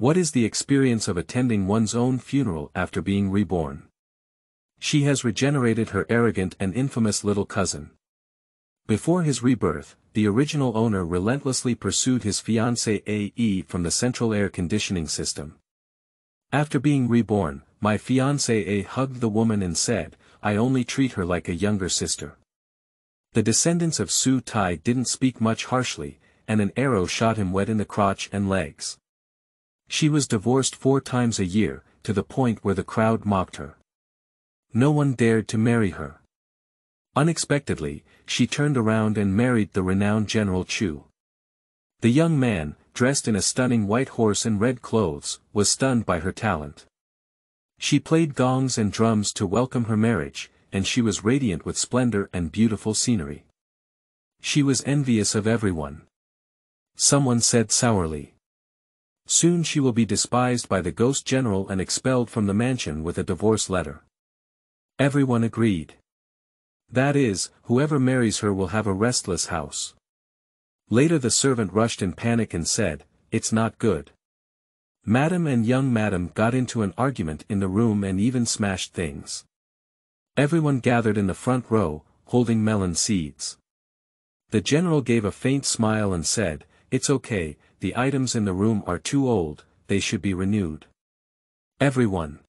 What is the experience of attending one's own funeral after being reborn? She has regenerated her arrogant and infamous little cousin. Before his rebirth, the original owner relentlessly pursued his fiancée A.E. from the central air conditioning system. After being reborn, my fiancée A hugged the woman and said, I only treat her like a younger sister. The descendants of Su Tai didn't speak much harshly, and an arrow shot him wet in the crotch and legs. She was divorced four times a year, to the point where the crowd mocked her. No one dared to marry her. Unexpectedly, she turned around and married the renowned General Chu. The young man, dressed in a stunning white horse and red clothes, was stunned by her talent. She played gongs and drums to welcome her marriage, and she was radiant with splendor and beautiful scenery. She was envious of everyone. Someone said sourly. Soon she will be despised by the ghost general and expelled from the mansion with a divorce letter. Everyone agreed. That is, whoever marries her will have a restless house. Later the servant rushed in panic and said, It's not good. Madam and young madam got into an argument in the room and even smashed things. Everyone gathered in the front row, holding melon seeds. The general gave a faint smile and said, It's okay, the items in the room are too old, they should be renewed. Everyone.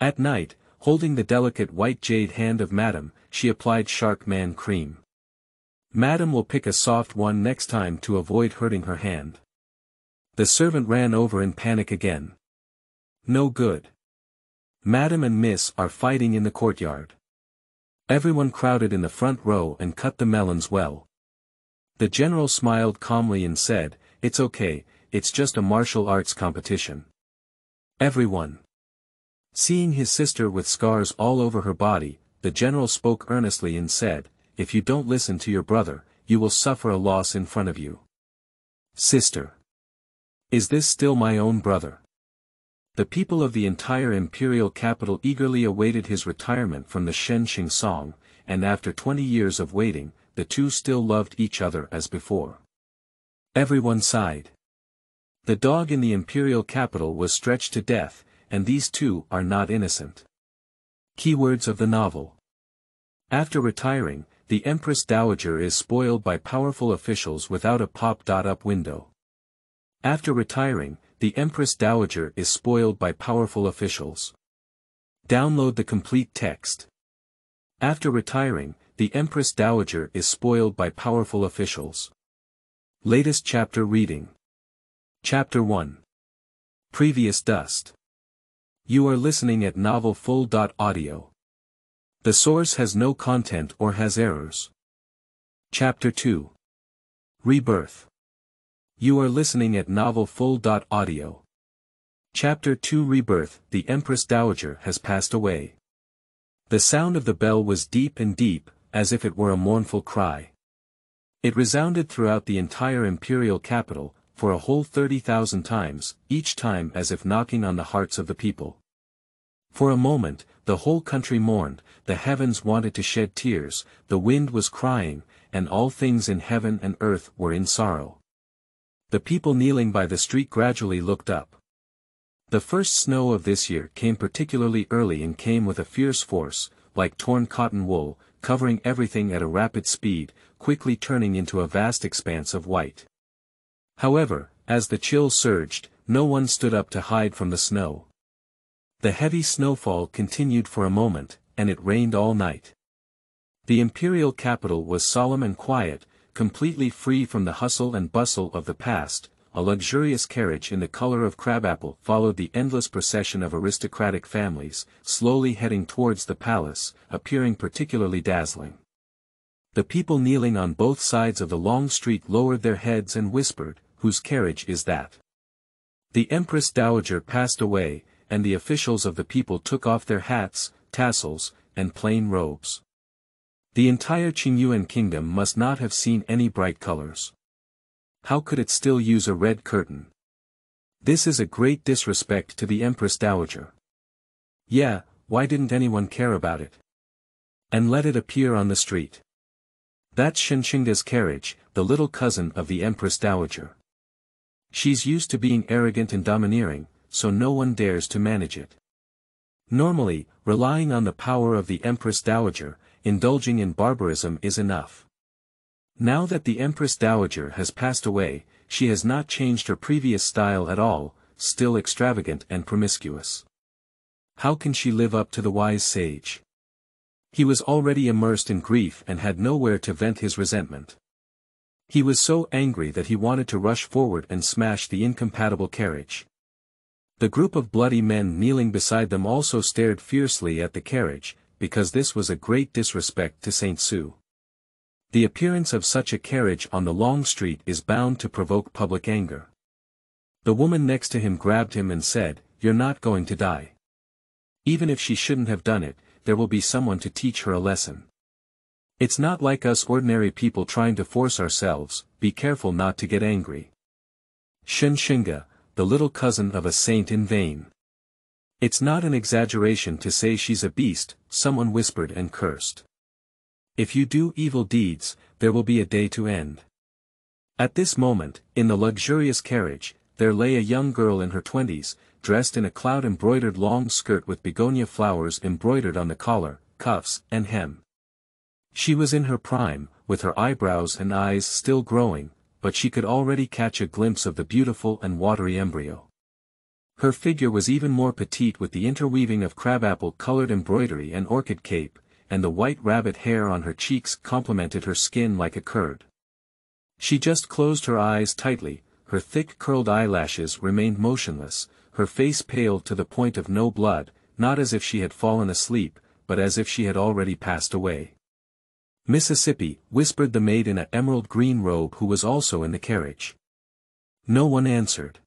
At night, holding the delicate white jade hand of Madam, she applied Shark Man cream. Madam will pick a soft one next time to avoid hurting her hand. The servant ran over in panic again. No good. Madam and Miss are fighting in the courtyard. Everyone crowded in the front row and cut the melons well. The general smiled calmly and said, It's okay, it's just a martial arts competition. Everyone. Seeing his sister with scars all over her body, the general spoke earnestly and said, If you don't listen to your brother, you will suffer a loss in front of you. Sister. Is this still my own brother? The people of the entire imperial capital eagerly awaited his retirement from the Shen song, and after twenty years of waiting, the two still loved each other as before. Everyone sighed. The dog in the imperial capital was stretched to death, and these two are not innocent. Keywords of the novel. After retiring, the Empress Dowager is spoiled by powerful officials without a pop-up window. After retiring, the Empress Dowager is spoiled by powerful officials. Download the complete text. After retiring, the Empress Dowager is spoiled by powerful officials. Latest chapter reading. Chapter 1. Previous Dust. You are listening at Novel Full. Audio. The source has no content or has errors. Chapter 2. Rebirth. You are listening at Novel Full. Audio. Chapter 2 Rebirth The Empress Dowager has passed away. The sound of the bell was deep and deep, as if it were a mournful cry. It resounded throughout the entire imperial capital, for a whole thirty thousand times, each time as if knocking on the hearts of the people. For a moment, the whole country mourned, the heavens wanted to shed tears, the wind was crying, and all things in heaven and earth were in sorrow. The people kneeling by the street gradually looked up. The first snow of this year came particularly early and came with a fierce force, like torn cotton wool, covering everything at a rapid speed, quickly turning into a vast expanse of white. However, as the chill surged, no one stood up to hide from the snow. The heavy snowfall continued for a moment, and it rained all night. The imperial capital was solemn and quiet, completely free from the hustle and bustle of the past, a luxurious carriage in the color of crabapple followed the endless procession of aristocratic families, slowly heading towards the palace, appearing particularly dazzling. The people kneeling on both sides of the long street lowered their heads and whispered, whose carriage is that? The Empress Dowager passed away, and the officials of the people took off their hats, tassels, and plain robes. The entire Qingyuan kingdom must not have seen any bright colors. How could it still use a red curtain? This is a great disrespect to the Empress Dowager. Yeah, why didn't anyone care about it? And let it appear on the street. That's Shenxingda's carriage, the little cousin of the Empress Dowager. She's used to being arrogant and domineering, so no one dares to manage it. Normally, relying on the power of the Empress Dowager, indulging in barbarism is enough. Now that the Empress Dowager has passed away, she has not changed her previous style at all, still extravagant and promiscuous. How can she live up to the wise sage? He was already immersed in grief and had nowhere to vent his resentment. He was so angry that he wanted to rush forward and smash the incompatible carriage. The group of bloody men kneeling beside them also stared fiercely at the carriage, because this was a great disrespect to Saint Su. The appearance of such a carriage on the long street is bound to provoke public anger. The woman next to him grabbed him and said, You're not going to die. Even if she shouldn't have done it, there will be someone to teach her a lesson. It's not like us ordinary people trying to force ourselves, be careful not to get angry. Shinga, the little cousin of a saint in vain. It's not an exaggeration to say she's a beast, someone whispered and cursed. If you do evil deeds, there will be a day to end. At this moment, in the luxurious carriage, there lay a young girl in her twenties, dressed in a cloud-embroidered long skirt with begonia flowers embroidered on the collar, cuffs, and hem. She was in her prime, with her eyebrows and eyes still growing, but she could already catch a glimpse of the beautiful and watery embryo. Her figure was even more petite with the interweaving of crabapple-colored embroidery and orchid cape, and the white rabbit hair on her cheeks complemented her skin like a curd. She just closed her eyes tightly, her thick curled eyelashes remained motionless, her face paled to the point of no blood, not as if she had fallen asleep, but as if she had already passed away. Mississippi, whispered the maid in a emerald green robe who was also in the carriage. No one answered.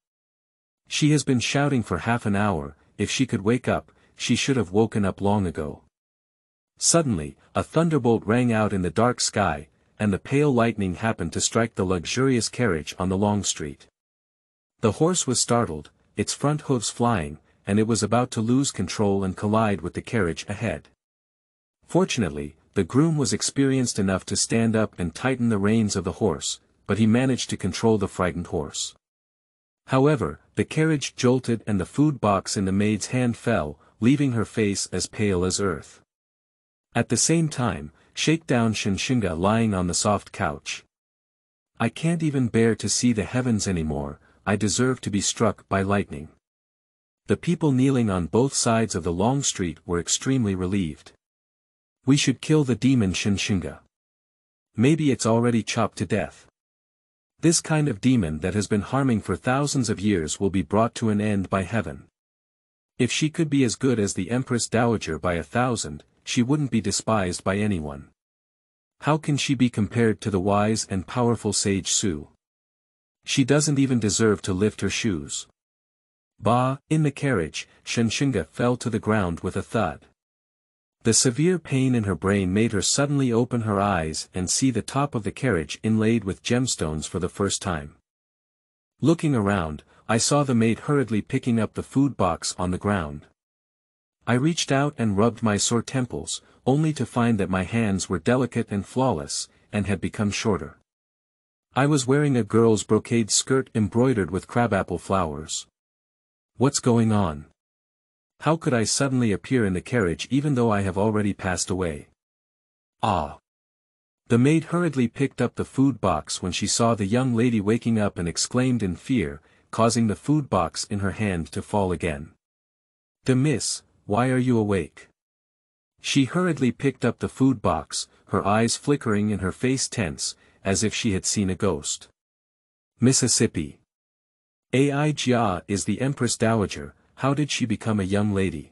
She has been shouting for half an hour, if she could wake up, she should have woken up long ago. Suddenly, a thunderbolt rang out in the dark sky, and the pale lightning happened to strike the luxurious carriage on the long street. The horse was startled, its front hooves flying, and it was about to lose control and collide with the carriage ahead. Fortunately, the groom was experienced enough to stand up and tighten the reins of the horse, but he managed to control the frightened horse. However, the carriage jolted and the food box in the maid's hand fell, leaving her face as pale as earth. At the same time, shake down Shinshinga lying on the soft couch. I can't even bear to see the heavens anymore, I deserve to be struck by lightning. The people kneeling on both sides of the long street were extremely relieved. We should kill the demon Shinshinga. Maybe it's already chopped to death. This kind of demon that has been harming for thousands of years will be brought to an end by heaven. If she could be as good as the Empress Dowager by a thousand, she wouldn't be despised by anyone. How can she be compared to the wise and powerful sage Su? She doesn't even deserve to lift her shoes. Bah, in the carriage, Shinshinga fell to the ground with a thud. The severe pain in her brain made her suddenly open her eyes and see the top of the carriage inlaid with gemstones for the first time. Looking around, I saw the maid hurriedly picking up the food box on the ground. I reached out and rubbed my sore temples, only to find that my hands were delicate and flawless, and had become shorter. I was wearing a girl's brocade skirt embroidered with crabapple flowers. What's going on? How could I suddenly appear in the carriage even though I have already passed away? Ah! The maid hurriedly picked up the food box when she saw the young lady waking up and exclaimed in fear, causing the food box in her hand to fall again. The miss, why are you awake? She hurriedly picked up the food box, her eyes flickering and her face tense, as if she had seen a ghost. Mississippi. Ai Jia is the Empress Dowager, how did she become a young lady?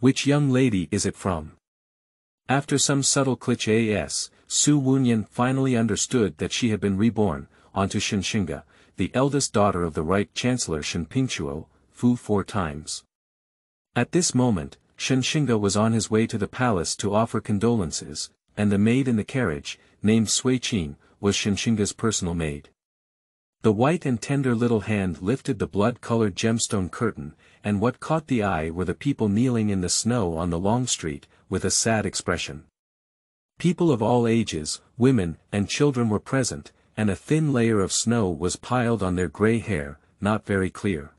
Which young lady is it from? After some subtle cliché as, Su Wunyan finally understood that she had been reborn, onto Shinshinga, the eldest daughter of the right Chancellor Shinpingchuo, Fu four times. At this moment, Shinshinga was on his way to the palace to offer condolences, and the maid in the carriage, named Sui was Shinshinga's personal maid. The white and tender little hand lifted the blood-colored gemstone curtain, and what caught the eye were the people kneeling in the snow on the long street, with a sad expression. People of all ages, women, and children were present, and a thin layer of snow was piled on their grey hair, not very clear.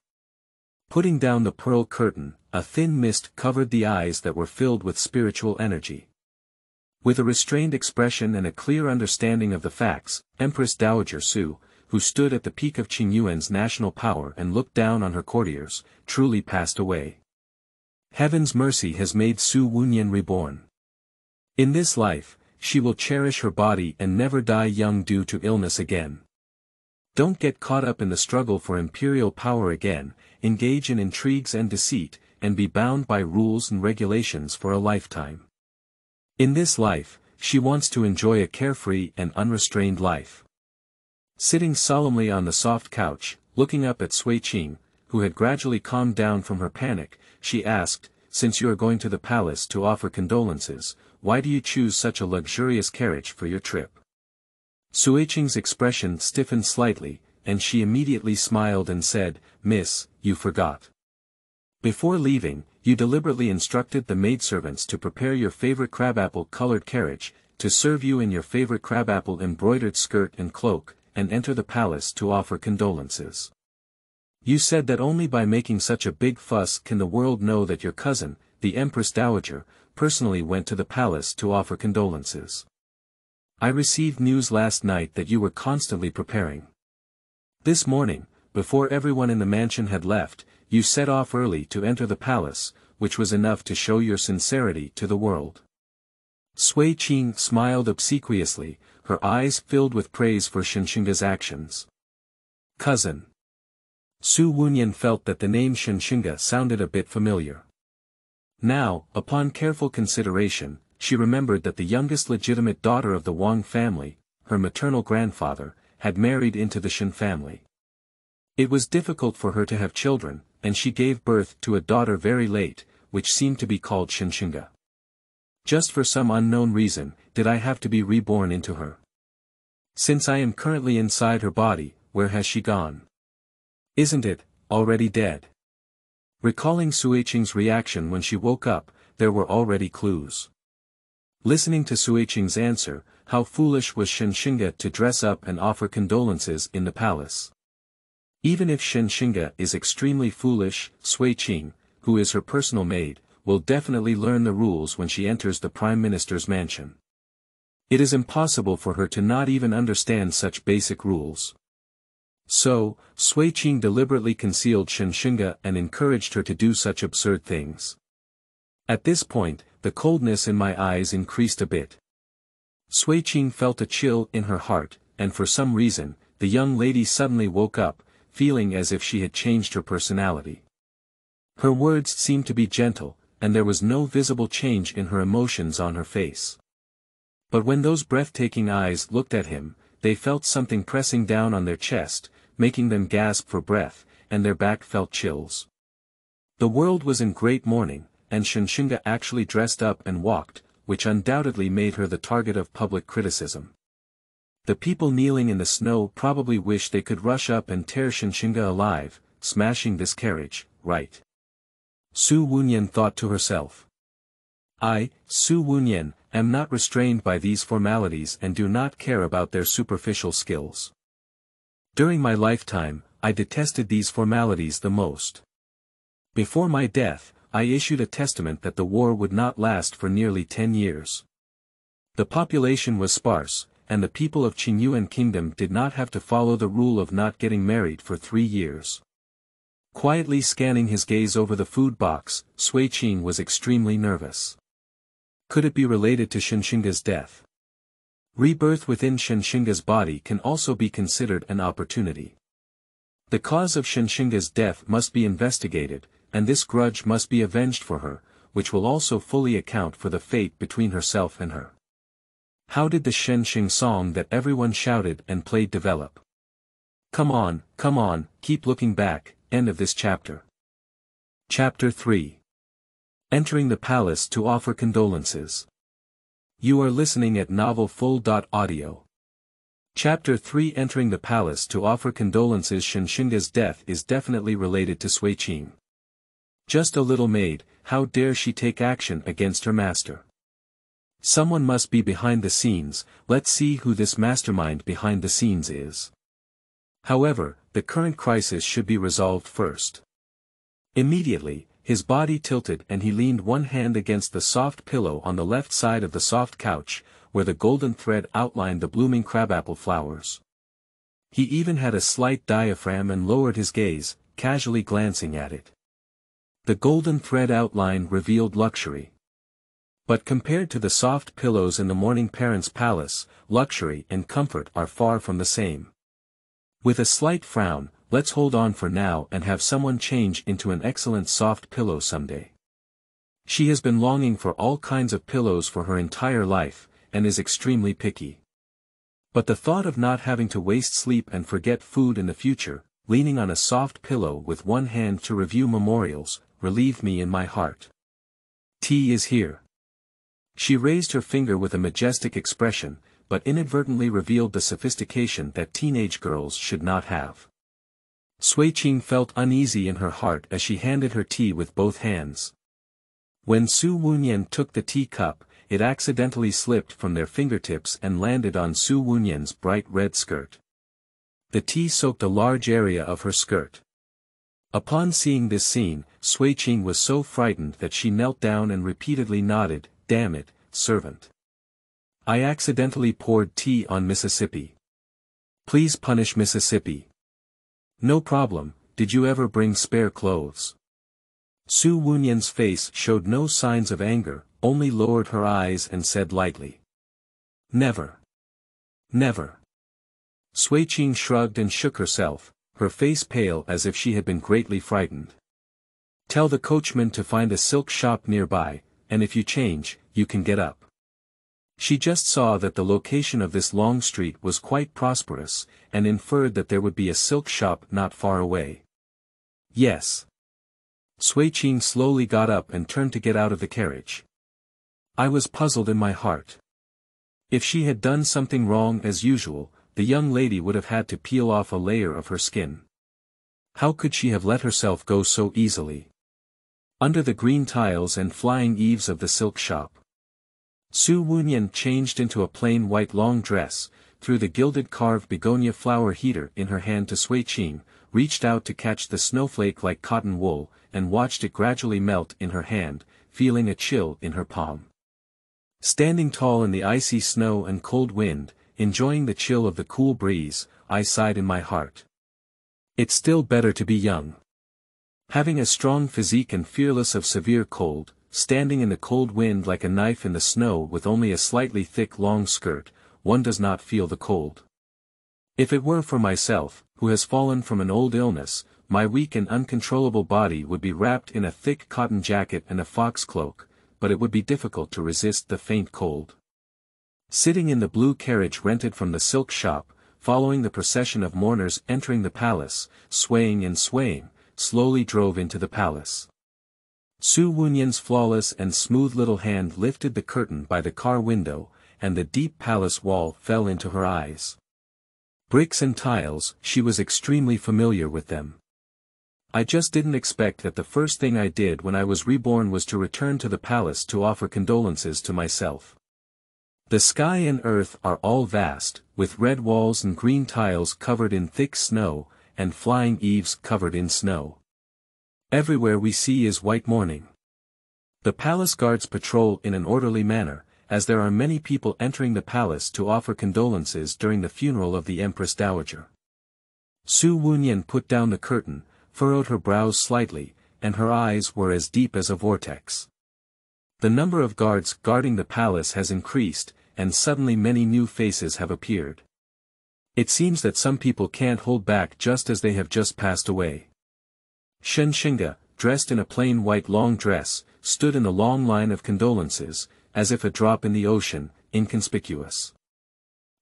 Putting down the pearl curtain, a thin mist covered the eyes that were filled with spiritual energy. With a restrained expression and a clear understanding of the facts, Empress Dowager Su, who stood at the peak of Qingyuan's national power and looked down on her courtiers, truly passed away. Heaven's mercy has made Su Wunyan reborn. In this life, she will cherish her body and never die young due to illness again. Don't get caught up in the struggle for imperial power again, engage in intrigues and deceit, and be bound by rules and regulations for a lifetime. In this life, she wants to enjoy a carefree and unrestrained life. Sitting solemnly on the soft couch, looking up at Sui Qing, who had gradually calmed down from her panic, she asked, since you are going to the palace to offer condolences, why do you choose such a luxurious carriage for your trip? Suiqing's expression stiffened slightly, and she immediately smiled and said, Miss, you forgot. Before leaving, you deliberately instructed the maidservants to prepare your favorite crabapple-colored carriage, to serve you in your favorite crabapple embroidered skirt and cloak, and enter the palace to offer condolences. You said that only by making such a big fuss can the world know that your cousin, the Empress Dowager, personally went to the palace to offer condolences. I received news last night that you were constantly preparing. This morning, before everyone in the mansion had left, you set off early to enter the palace, which was enough to show your sincerity to the world. Sui Qing smiled obsequiously, her eyes filled with praise for Shenxinga's actions. Cousin. Su Wunyan felt that the name Shenxinga sounded a bit familiar. Now, upon careful consideration, she remembered that the youngest legitimate daughter of the Wang family, her maternal grandfather, had married into the Shen family. It was difficult for her to have children, and she gave birth to a daughter very late, which seemed to be called Shenxinga. Just for some unknown reason, did I have to be reborn into her. Since I am currently inside her body, where has she gone? Isn't it, already dead? Recalling Suiqing's reaction when she woke up, there were already clues. Listening to Suiqing's answer, how foolish was Shenxinga to dress up and offer condolences in the palace. Even if Shenxinga is extremely foolish, Sui Qing, who is her personal maid, will definitely learn the rules when she enters the Prime Minister's mansion. It is impossible for her to not even understand such basic rules. So, Sui Qing deliberately concealed Shenxinga and encouraged her to do such absurd things. At this point, the coldness in my eyes increased a bit. Sui Qing felt a chill in her heart, and for some reason, the young lady suddenly woke up, feeling as if she had changed her personality. Her words seemed to be gentle, and there was no visible change in her emotions on her face. But when those breathtaking eyes looked at him, they felt something pressing down on their chest, making them gasp for breath, and their back felt chills. The world was in great mourning, and Shenxinga actually dressed up and walked, which undoubtedly made her the target of public criticism. The people kneeling in the snow probably wish they could rush up and tear Shenxinga alive, smashing this carriage, right? Su Wunyan thought to herself. I, Su Wunyan, am not restrained by these formalities and do not care about their superficial skills. During my lifetime, I detested these formalities the most. Before my death, I issued a testament that the war would not last for nearly ten years. The population was sparse, and the people of Qingyuan kingdom did not have to follow the rule of not getting married for three years. Quietly scanning his gaze over the food box, Sui Qing was extremely nervous. Could it be related to Shenxinga's death? Rebirth within Shenxinga's body can also be considered an opportunity. The cause of Shenxinga's death must be investigated, and this grudge must be avenged for her, which will also fully account for the fate between herself and her. How did the Shenxing song that everyone shouted and played develop? Come on, come on, keep looking back, end of this chapter. Chapter 3 Entering the palace to offer condolences. You are listening at novelfull.audio. Chapter 3 Entering the palace to offer condolences Shenxinga's death is definitely related to Sui Qing. Just a little maid, how dare she take action against her master? Someone must be behind the scenes, let's see who this mastermind behind the scenes is. However, the current crisis should be resolved first. Immediately, his body tilted and he leaned one hand against the soft pillow on the left side of the soft couch, where the golden thread outlined the blooming crabapple flowers. He even had a slight diaphragm and lowered his gaze, casually glancing at it. The golden thread outline revealed luxury. But compared to the soft pillows in the morning parents' palace, luxury and comfort are far from the same. With a slight frown, let's hold on for now and have someone change into an excellent soft pillow someday. She has been longing for all kinds of pillows for her entire life, and is extremely picky. But the thought of not having to waste sleep and forget food in the future, leaning on a soft pillow with one hand to review memorials, relieved me in my heart. Tea is here. She raised her finger with a majestic expression, but inadvertently revealed the sophistication that teenage girls should not have. Sui Qing felt uneasy in her heart as she handed her tea with both hands. When Su Wunyan took the tea cup, it accidentally slipped from their fingertips and landed on Su Wunyan's bright red skirt. The tea soaked a large area of her skirt. Upon seeing this scene, Sui Qing was so frightened that she knelt down and repeatedly nodded, damn it, servant. I accidentally poured tea on Mississippi. Please punish Mississippi. No problem, did you ever bring spare clothes? Su Wunyan's face showed no signs of anger, only lowered her eyes and said lightly. Never. Never. Sui Qing shrugged and shook herself, her face pale as if she had been greatly frightened. Tell the coachman to find a silk shop nearby, and if you change, you can get up. She just saw that the location of this long street was quite prosperous, and inferred that there would be a silk shop not far away. Yes. Sui Qing slowly got up and turned to get out of the carriage. I was puzzled in my heart. If she had done something wrong as usual, the young lady would have had to peel off a layer of her skin. How could she have let herself go so easily? Under the green tiles and flying eaves of the silk shop, Su Wunyan changed into a plain white long dress, threw the gilded carved begonia flower heater in her hand to Sui Qing, reached out to catch the snowflake like cotton wool, and watched it gradually melt in her hand, feeling a chill in her palm. Standing tall in the icy snow and cold wind, enjoying the chill of the cool breeze, I sighed in my heart. It's still better to be young. Having a strong physique and fearless of severe cold, standing in the cold wind like a knife in the snow with only a slightly thick long skirt, one does not feel the cold. If it were for myself, who has fallen from an old illness, my weak and uncontrollable body would be wrapped in a thick cotton jacket and a fox cloak, but it would be difficult to resist the faint cold. Sitting in the blue carriage rented from the silk shop, following the procession of mourners entering the palace, swaying and swaying, slowly drove into the palace. Su Wunyan's flawless and smooth little hand lifted the curtain by the car window, and the deep palace wall fell into her eyes. Bricks and tiles, she was extremely familiar with them. I just didn't expect that the first thing I did when I was reborn was to return to the palace to offer condolences to myself. The sky and earth are all vast, with red walls and green tiles covered in thick snow, and flying eaves covered in snow. Everywhere we see is white mourning. The palace guards patrol in an orderly manner, as there are many people entering the palace to offer condolences during the funeral of the Empress Dowager. Su Wunyan put down the curtain, furrowed her brows slightly, and her eyes were as deep as a vortex. The number of guards guarding the palace has increased, and suddenly many new faces have appeared. It seems that some people can't hold back just as they have just passed away. Shen Xingge, dressed in a plain white long dress, stood in the long line of condolences, as if a drop in the ocean, inconspicuous.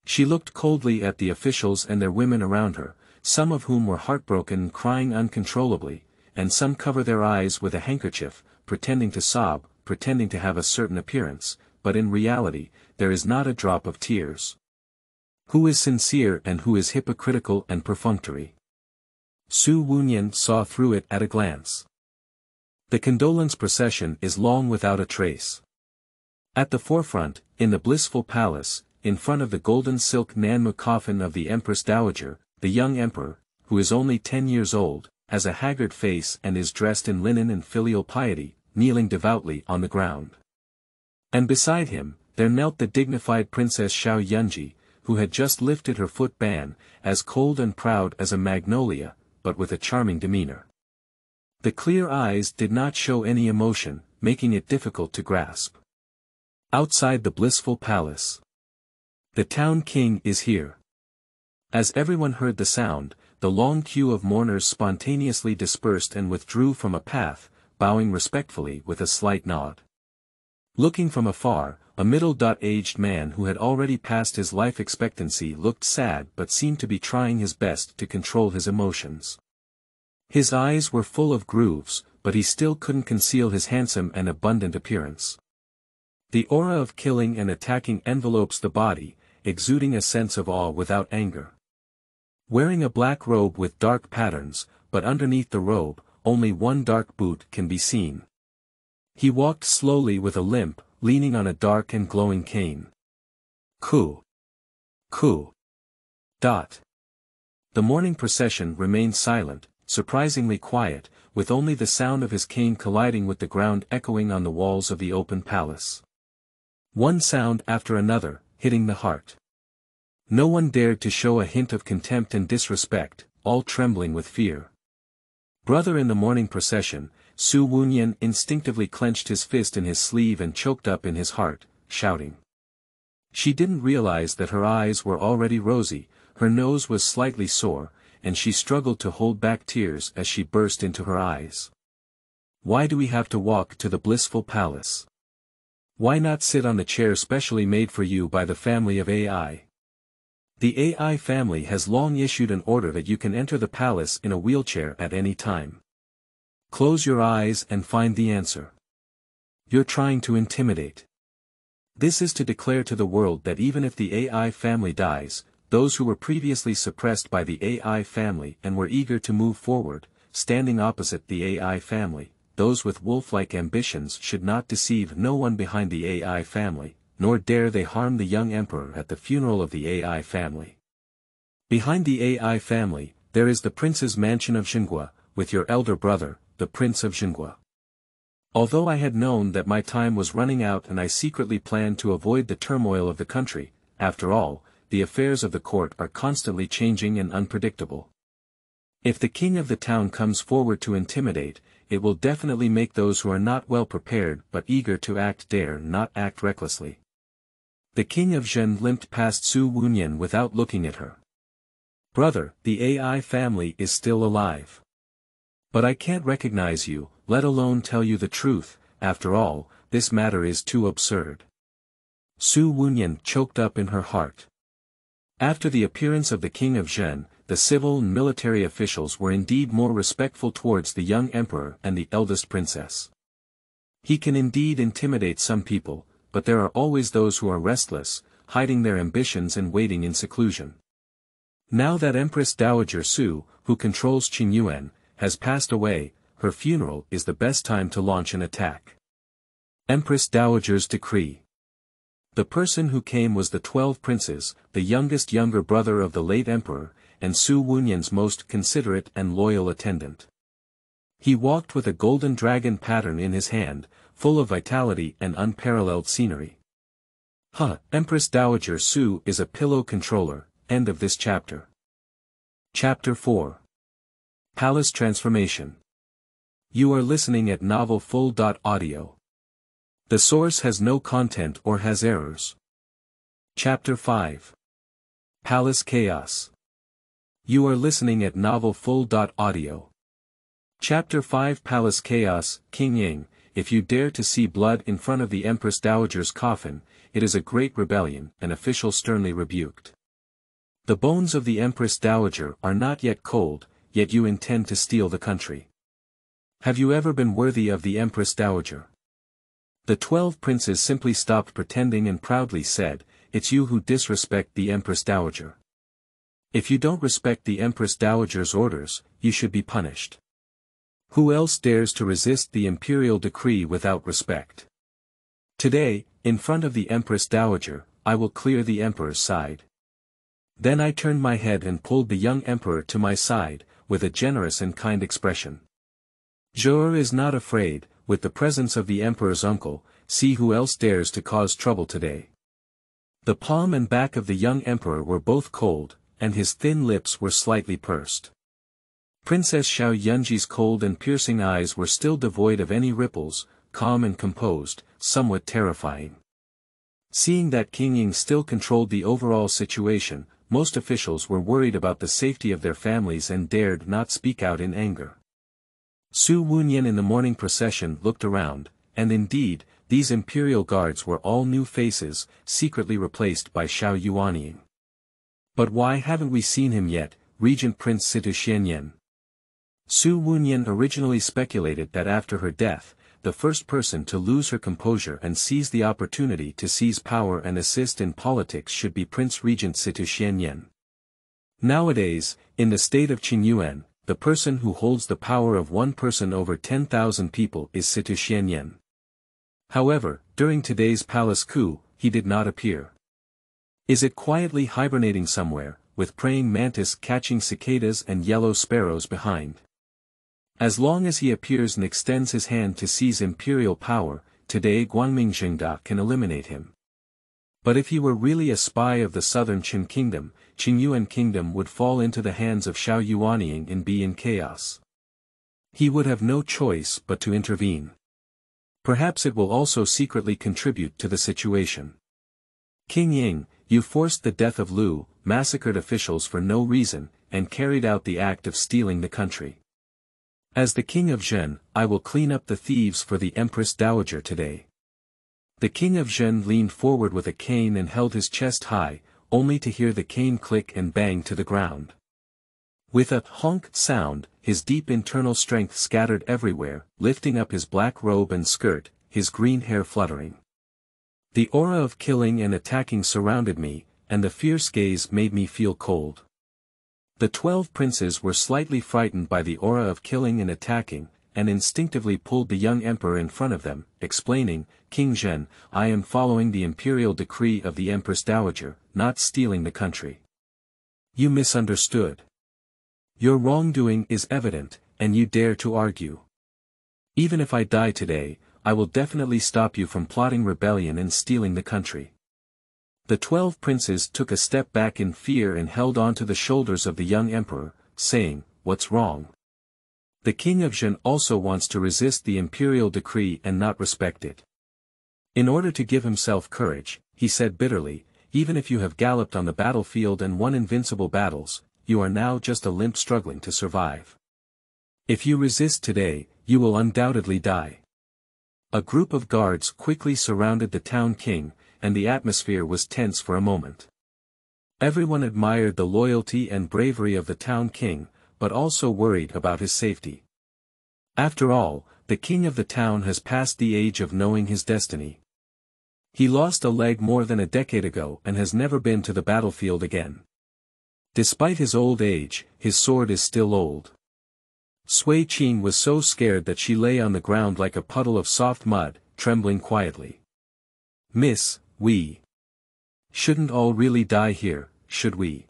She looked coldly at the officials and their women around her, some of whom were heartbroken and crying uncontrollably, and some cover their eyes with a handkerchief, pretending to sob, pretending to have a certain appearance, but in reality, there is not a drop of tears. Who is sincere and who is hypocritical and perfunctory? Su Wunyan saw through it at a glance. The condolence procession is long without a trace. At the forefront, in the blissful palace, in front of the golden silk Nanmu coffin of the Empress Dowager, the young emperor, who is only ten years old, has a haggard face and is dressed in linen and filial piety, kneeling devoutly on the ground. And beside him, there knelt the dignified Princess Xiao Yunji, who had just lifted her foot ban, as cold and proud as a magnolia, but with a charming demeanor. The clear eyes did not show any emotion, making it difficult to grasp. Outside the blissful palace. The town king is here. As everyone heard the sound, the long queue of mourners spontaneously dispersed and withdrew from a path, bowing respectfully with a slight nod. Looking from afar, a middle-aged man who had already passed his life expectancy looked sad but seemed to be trying his best to control his emotions. His eyes were full of grooves, but he still couldn't conceal his handsome and abundant appearance. The aura of killing and attacking envelopes the body, exuding a sense of awe without anger. Wearing a black robe with dark patterns, but underneath the robe, only one dark boot can be seen. He walked slowly with a limp, leaning on a dark and glowing cane. Ku. Ku. Dot. The morning procession remained silent, surprisingly quiet, with only the sound of his cane colliding with the ground echoing on the walls of the open palace. One sound after another, hitting the heart. No one dared to show a hint of contempt and disrespect, all trembling with fear. Brother in the morning procession, Su Wunyan instinctively clenched his fist in his sleeve and choked up in his heart, shouting. She didn't realize that her eyes were already rosy, her nose was slightly sore, and she struggled to hold back tears as she burst into her eyes. Why do we have to walk to the blissful palace? Why not sit on the chair specially made for you by the family of AI? The AI family has long issued an order that you can enter the palace in a wheelchair at any time. Close your eyes and find the answer. You're trying to intimidate. This is to declare to the world that even if the AI family dies, those who were previously suppressed by the AI family and were eager to move forward, standing opposite the AI family, those with wolf-like ambitions should not deceive no one behind the AI family, nor dare they harm the young emperor at the funeral of the AI family. Behind the AI family, there is the prince's mansion of Xinghua, with your elder brother, the prince of Xinghua. Although I had known that my time was running out and I secretly planned to avoid the turmoil of the country, after all, the affairs of the court are constantly changing and unpredictable. If the king of the town comes forward to intimidate, it will definitely make those who are not well prepared but eager to act dare not act recklessly. The king of Zhen limped past Su Wunyan without looking at her. Brother, the AI family is still alive. But I can't recognize you, let alone tell you the truth, after all, this matter is too absurd. Su Wunyan choked up in her heart. After the appearance of the king of Zhen, the civil and military officials were indeed more respectful towards the young emperor and the eldest princess. He can indeed intimidate some people, but there are always those who are restless, hiding their ambitions and waiting in seclusion. Now that Empress Dowager Su, who controls Qingyuan, has passed away, her funeral is the best time to launch an attack. Empress Dowager's Decree The person who came was the twelve princes, the youngest younger brother of the late emperor, and Su Wunyan's most considerate and loyal attendant. He walked with a golden dragon pattern in his hand, full of vitality and unparalleled scenery. Huh, Empress Dowager Su is a pillow controller, end of this chapter. Chapter 4 Palace Transformation You are listening at Novel Full. Audio. The source has no content or has errors. Chapter 5 Palace Chaos You are listening at Novel Full. Audio. Chapter 5 Palace Chaos, King Ying, if you dare to see blood in front of the Empress Dowager's coffin, it is a great rebellion, an official sternly rebuked. The bones of the Empress Dowager are not yet cold, yet you intend to steal the country. Have you ever been worthy of the Empress Dowager? The twelve princes simply stopped pretending and proudly said, it's you who disrespect the Empress Dowager. If you don't respect the Empress Dowager's orders, you should be punished. Who else dares to resist the imperial decree without respect? Today, in front of the Empress Dowager, I will clear the Emperor's side. Then I turned my head and pulled the young Emperor to my side, with a generous and kind expression. Zhou is not afraid, with the presence of the Emperor's uncle, see who else dares to cause trouble today. The palm and back of the young Emperor were both cold, and his thin lips were slightly pursed. Princess Xiao Yunji's cold and piercing eyes were still devoid of any ripples, calm and composed, somewhat terrifying. Seeing that King Ying still controlled the overall situation, most officials were worried about the safety of their families and dared not speak out in anger. Su Wunyan in the morning procession looked around, and indeed, these imperial guards were all new faces, secretly replaced by Xiao Yuanying. But why haven't we seen him yet, Regent Prince Situ Xianyan? Su Wunyan originally speculated that after her death, the first person to lose her composure and seize the opportunity to seize power and assist in politics should be Prince Regent Situ Xianyan. Nowadays, in the state of Qingyuan, the person who holds the power of one person over 10,000 people is Situ Xianyan. However, during today's palace coup, he did not appear. Is it quietly hibernating somewhere, with praying mantis catching cicadas and yellow sparrows behind? As long as he appears and extends his hand to seize imperial power, today Guangming Zhengda can eliminate him. But if he were really a spy of the southern Qin kingdom, Qingyuan kingdom would fall into the hands of Xiao Yuanying and be in chaos. He would have no choice but to intervene. Perhaps it will also secretly contribute to the situation. King Ying, you forced the death of Lu, massacred officials for no reason, and carried out the act of stealing the country. As the king of Zhen, I will clean up the thieves for the Empress Dowager today. The king of Zhen leaned forward with a cane and held his chest high, only to hear the cane click and bang to the ground. With a honk sound, his deep internal strength scattered everywhere, lifting up his black robe and skirt, his green hair fluttering. The aura of killing and attacking surrounded me, and the fierce gaze made me feel cold. The twelve princes were slightly frightened by the aura of killing and attacking, and instinctively pulled the young emperor in front of them, explaining, King Zhen, I am following the imperial decree of the Empress Dowager, not stealing the country. You misunderstood. Your wrongdoing is evident, and you dare to argue. Even if I die today, I will definitely stop you from plotting rebellion and stealing the country. The twelve princes took a step back in fear and held on to the shoulders of the young emperor, saying, What's wrong? The king of Zhen also wants to resist the imperial decree and not respect it. In order to give himself courage, he said bitterly, even if you have galloped on the battlefield and won invincible battles, you are now just a limp struggling to survive. If you resist today, you will undoubtedly die. A group of guards quickly surrounded the town king, and the atmosphere was tense for a moment. Everyone admired the loyalty and bravery of the town king, but also worried about his safety. After all, the king of the town has passed the age of knowing his destiny. He lost a leg more than a decade ago and has never been to the battlefield again. Despite his old age, his sword is still old. Sui Qing was so scared that she lay on the ground like a puddle of soft mud, trembling quietly. Miss, we shouldn't all really die here, should we?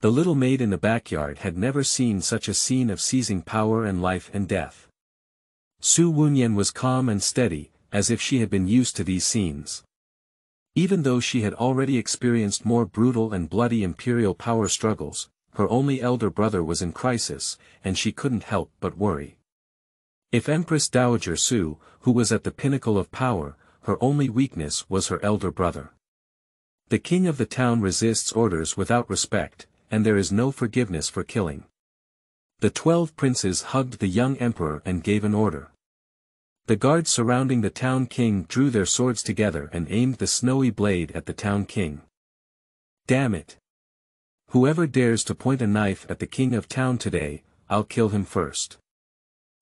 The little maid in the backyard had never seen such a scene of seizing power and life and death. Su Wunyan was calm and steady, as if she had been used to these scenes. Even though she had already experienced more brutal and bloody imperial power struggles, her only elder brother was in crisis, and she couldn't help but worry. If Empress Dowager Su, who was at the pinnacle of power, her only weakness was her elder brother. The king of the town resists orders without respect, and there is no forgiveness for killing. The twelve princes hugged the young emperor and gave an order. The guards surrounding the town king drew their swords together and aimed the snowy blade at the town king. Damn it! Whoever dares to point a knife at the king of town today, I'll kill him first.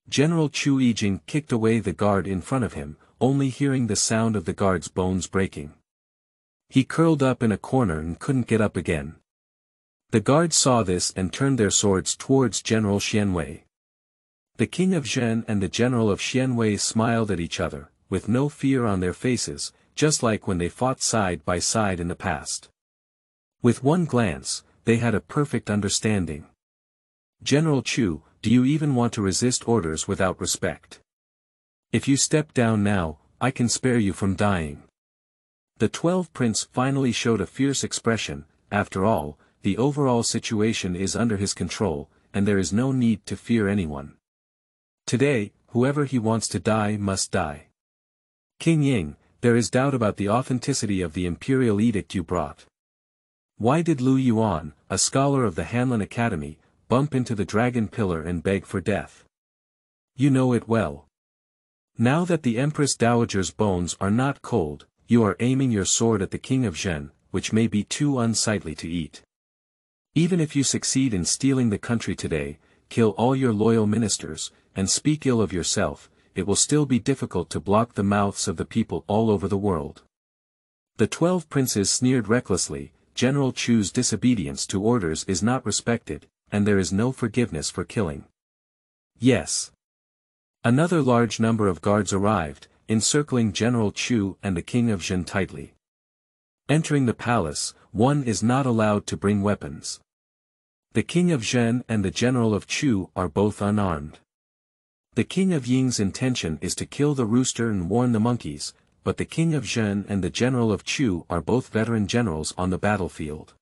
General Chu Yijing kicked away the guard in front of him, only hearing the sound of the guard's bones breaking. He curled up in a corner and couldn't get up again. The guards saw this and turned their swords towards General Xianwei. The king of Zhen and the general of Xianwei smiled at each other, with no fear on their faces, just like when they fought side by side in the past. With one glance, they had a perfect understanding. General Chu, do you even want to resist orders without respect? If you step down now, I can spare you from dying. The twelve prince finally showed a fierce expression, after all, the overall situation is under his control, and there is no need to fear anyone. Today, whoever he wants to die must die. King Ying, there is doubt about the authenticity of the imperial edict you brought. Why did Lu Yuan, a scholar of the Hanlin Academy, bump into the dragon pillar and beg for death? You know it well. Now that the Empress Dowager's bones are not cold, you are aiming your sword at the King of Zhen, which may be too unsightly to eat. Even if you succeed in stealing the country today, kill all your loyal ministers, and speak ill of yourself, it will still be difficult to block the mouths of the people all over the world. The twelve princes sneered recklessly, General Chu's disobedience to orders is not respected, and there is no forgiveness for killing. Yes. Another large number of guards arrived, encircling General Chu and the King of Zhen tightly. Entering the palace, one is not allowed to bring weapons. The King of Zhen and the General of Chu are both unarmed. The king of Ying's intention is to kill the rooster and warn the monkeys, but the king of Zhen and the general of Chu are both veteran generals on the battlefield.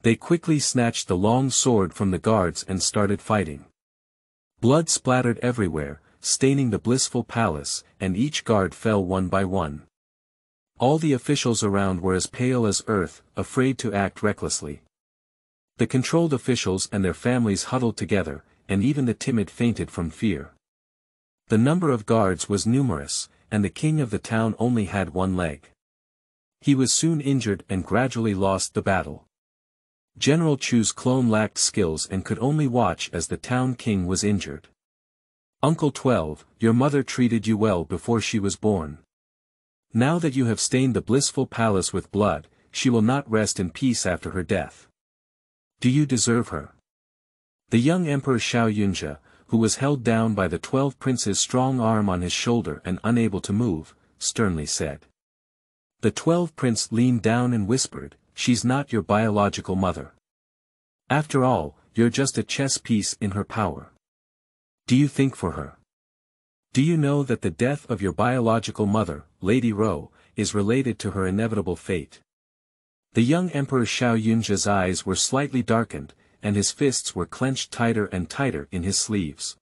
They quickly snatched the long sword from the guards and started fighting. Blood splattered everywhere, staining the blissful palace, and each guard fell one by one. All the officials around were as pale as earth, afraid to act recklessly. The controlled officials and their families huddled together, and even the timid fainted from fear. The number of guards was numerous, and the king of the town only had one leg. He was soon injured and gradually lost the battle. General Chu's clone lacked skills and could only watch as the town king was injured. Uncle 12, your mother treated you well before she was born. Now that you have stained the blissful palace with blood, she will not rest in peace after her death. Do you deserve her? The young Emperor Xiao Yunjia, who was held down by the twelve princes' strong arm on his shoulder and unable to move, sternly said. The twelve prince leaned down and whispered, she's not your biological mother. After all, you're just a chess piece in her power. Do you think for her? Do you know that the death of your biological mother, Lady Roe, is related to her inevitable fate? The young Emperor Xiao Yunjia's eyes were slightly darkened, and his fists were clenched tighter and tighter in his sleeves.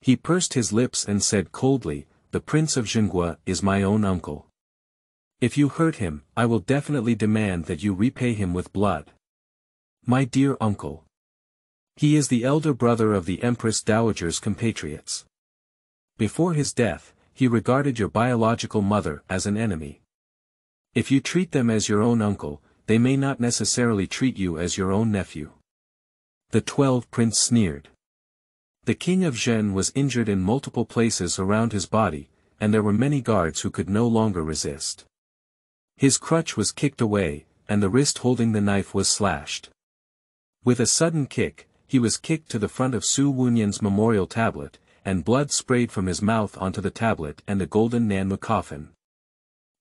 He pursed his lips and said coldly, the Prince of Zhenghua is my own uncle. If you hurt him, I will definitely demand that you repay him with blood. My dear uncle. He is the elder brother of the Empress Dowager's compatriots. Before his death, he regarded your biological mother as an enemy. If you treat them as your own uncle, they may not necessarily treat you as your own nephew. The twelve prince sneered. The king of Zhen was injured in multiple places around his body, and there were many guards who could no longer resist. His crutch was kicked away, and the wrist holding the knife was slashed. With a sudden kick, he was kicked to the front of Su Wunyan's memorial tablet, and blood sprayed from his mouth onto the tablet and the golden Nanmu coffin.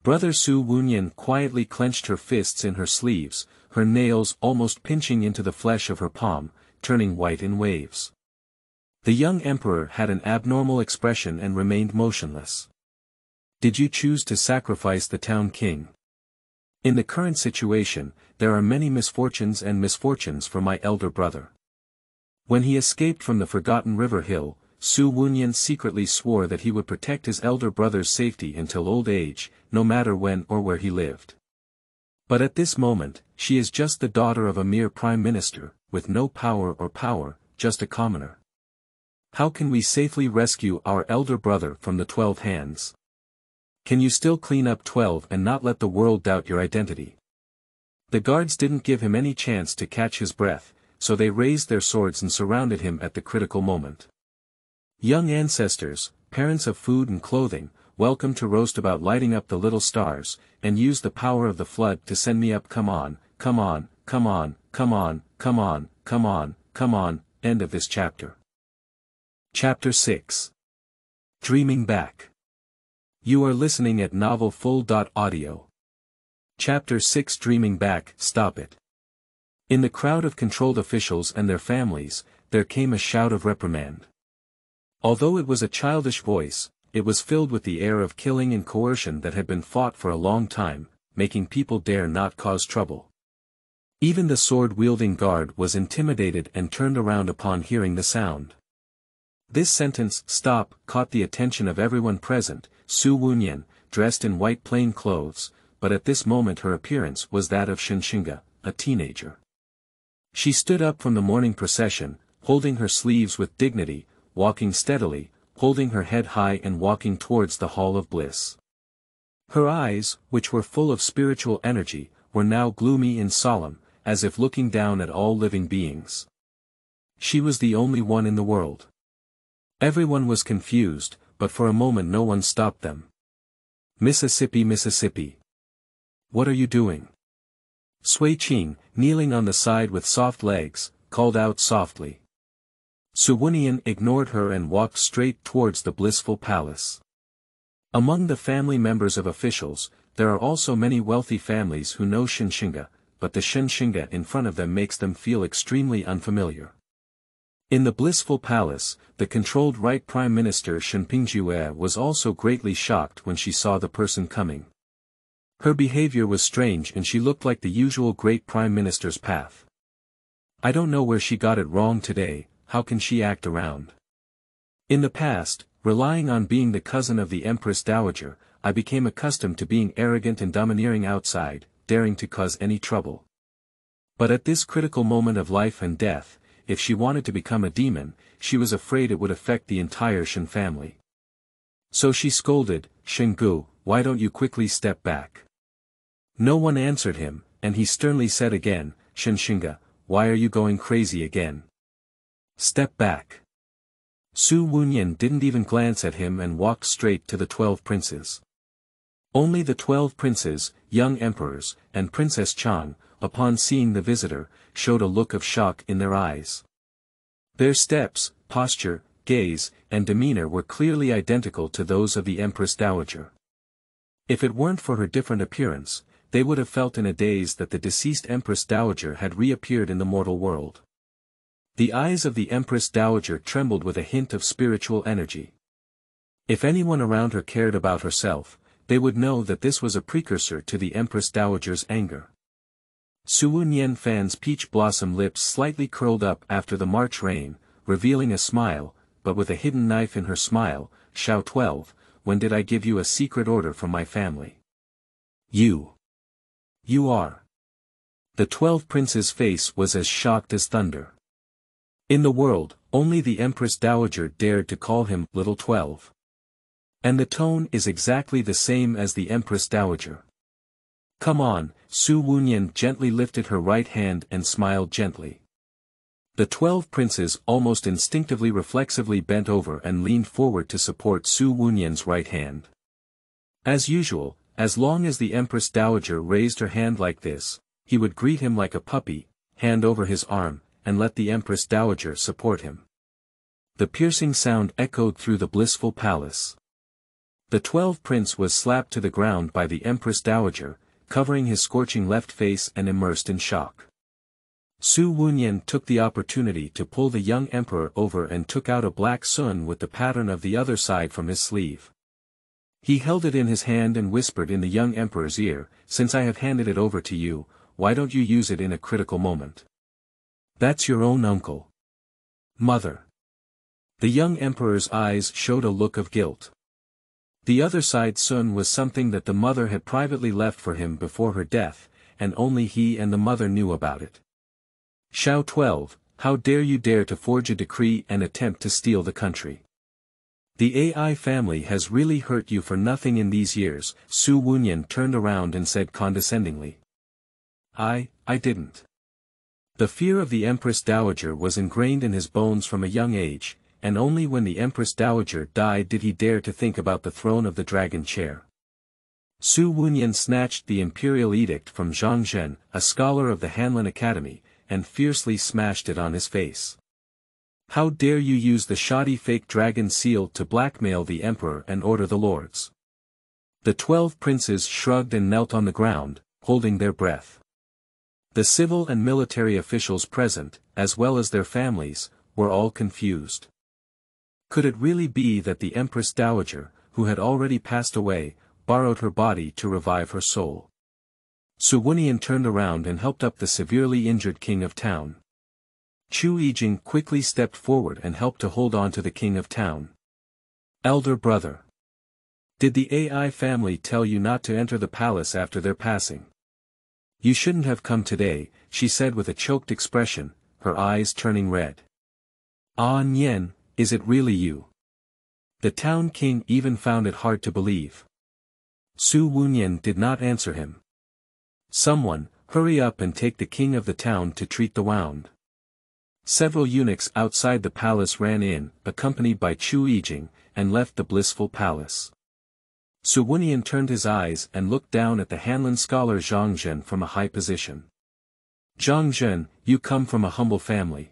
Brother Su Wunyan quietly clenched her fists in her sleeves, her nails almost pinching into the flesh of her palm, turning white in waves. The young emperor had an abnormal expression and remained motionless. Did you choose to sacrifice the town king? In the current situation, there are many misfortunes and misfortunes for my elder brother. When he escaped from the forgotten river hill, Su Wunyan secretly swore that he would protect his elder brother's safety until old age, no matter when or where he lived. But at this moment, she is just the daughter of a mere prime minister, with no power or power, just a commoner. How can we safely rescue our elder brother from the twelve hands? Can you still clean up twelve and not let the world doubt your identity? The guards didn't give him any chance to catch his breath, so they raised their swords and surrounded him at the critical moment. Young ancestors, parents of food and clothing, welcome to roast about lighting up the little stars, and use the power of the flood to send me up come on, come on, come on, come on, come on, come on, come on, end of this chapter. Chapter 6 Dreaming Back You are listening at Novel Full. Audio. Chapter 6 Dreaming Back, Stop It. In the crowd of controlled officials and their families, there came a shout of reprimand. Although it was a childish voice, it was filled with the air of killing and coercion that had been fought for a long time, making people dare not cause trouble. Even the sword-wielding guard was intimidated and turned around upon hearing the sound. This sentence, stop, caught the attention of everyone present, Su Wunyan, dressed in white plain clothes, but at this moment her appearance was that of Shinshinga, a teenager. She stood up from the morning procession, holding her sleeves with dignity, walking steadily, holding her head high and walking towards the Hall of Bliss. Her eyes, which were full of spiritual energy, were now gloomy and solemn, as if looking down at all living beings. She was the only one in the world. Everyone was confused, but for a moment no one stopped them. Mississippi Mississippi. What are you doing? Sui Qing, kneeling on the side with soft legs, called out softly. Su Wunian ignored her and walked straight towards the blissful palace. Among the family members of officials, there are also many wealthy families who know Shinshinga, but the Shinshinga in front of them makes them feel extremely unfamiliar. In the blissful palace, the controlled right Prime Minister Shenpingjue was also greatly shocked when she saw the person coming. Her behavior was strange and she looked like the usual great Prime Minister's path. I don't know where she got it wrong today, how can she act around? In the past, Relying on being the cousin of the Empress Dowager, I became accustomed to being arrogant and domineering outside, daring to cause any trouble. But at this critical moment of life and death, if she wanted to become a demon, she was afraid it would affect the entire Shen family. So she scolded, Shengu, why don't you quickly step back? No one answered him, and he sternly said again, Shenshinga, why are you going crazy again? Step back. Su Wunyan didn't even glance at him and walked straight to the twelve princes. Only the twelve princes, young emperors, and Princess Chang, upon seeing the visitor, showed a look of shock in their eyes. Their steps, posture, gaze, and demeanor were clearly identical to those of the Empress Dowager. If it weren't for her different appearance, they would have felt in a daze that the deceased Empress Dowager had reappeared in the mortal world. The eyes of the Empress Dowager trembled with a hint of spiritual energy. If anyone around her cared about herself, they would know that this was a precursor to the Empress Dowager's anger. Su Nian Fan's peach blossom lips slightly curled up after the March rain, revealing a smile, but with a hidden knife in her smile, Shao 12, when did I give you a secret order from my family? You. You are. The twelve princes' face was as shocked as thunder. In the world, only the Empress Dowager dared to call him Little Twelve. And the tone is exactly the same as the Empress Dowager. Come on, Su Wunyan gently lifted her right hand and smiled gently. The twelve princes almost instinctively reflexively bent over and leaned forward to support Su Wunyan's right hand. As usual, as long as the Empress Dowager raised her hand like this, he would greet him like a puppy, hand over his arm, and let the Empress Dowager support him. The piercing sound echoed through the blissful palace. The twelve prince was slapped to the ground by the Empress Dowager, covering his scorching left face and immersed in shock. Su Wunyan took the opportunity to pull the young emperor over and took out a black sun with the pattern of the other side from his sleeve. He held it in his hand and whispered in the young emperor's ear, since I have handed it over to you, why don't you use it in a critical moment? That's your own uncle. Mother. The young emperor's eyes showed a look of guilt. The other side Sun was something that the mother had privately left for him before her death, and only he and the mother knew about it. Shao 12, how dare you dare to forge a decree and attempt to steal the country. The AI family has really hurt you for nothing in these years, Su Wunyan turned around and said condescendingly. I, I didn't. The fear of the Empress Dowager was ingrained in his bones from a young age, and only when the Empress Dowager died did he dare to think about the throne of the dragon chair. Su Wunyan snatched the imperial edict from Zhang Zhen, a scholar of the Hanlin Academy, and fiercely smashed it on his face. How dare you use the shoddy fake dragon seal to blackmail the emperor and order the lords? The twelve princes shrugged and knelt on the ground, holding their breath. The civil and military officials present, as well as their families, were all confused. Could it really be that the Empress Dowager, who had already passed away, borrowed her body to revive her soul? Su Wunian turned around and helped up the severely injured king of town. Chu Yijing quickly stepped forward and helped to hold on to the king of town. Elder brother. Did the AI family tell you not to enter the palace after their passing? You shouldn't have come today, she said with a choked expression, her eyes turning red. Ah Nian, is it really you? The town king even found it hard to believe. Su Wunyan did not answer him. Someone, hurry up and take the king of the town to treat the wound. Several eunuchs outside the palace ran in, accompanied by Chu Yijing, and left the blissful palace. Su Wunian turned his eyes and looked down at the Hanlin scholar Zhang Zhen from a high position. Zhang Zhen, you come from a humble family.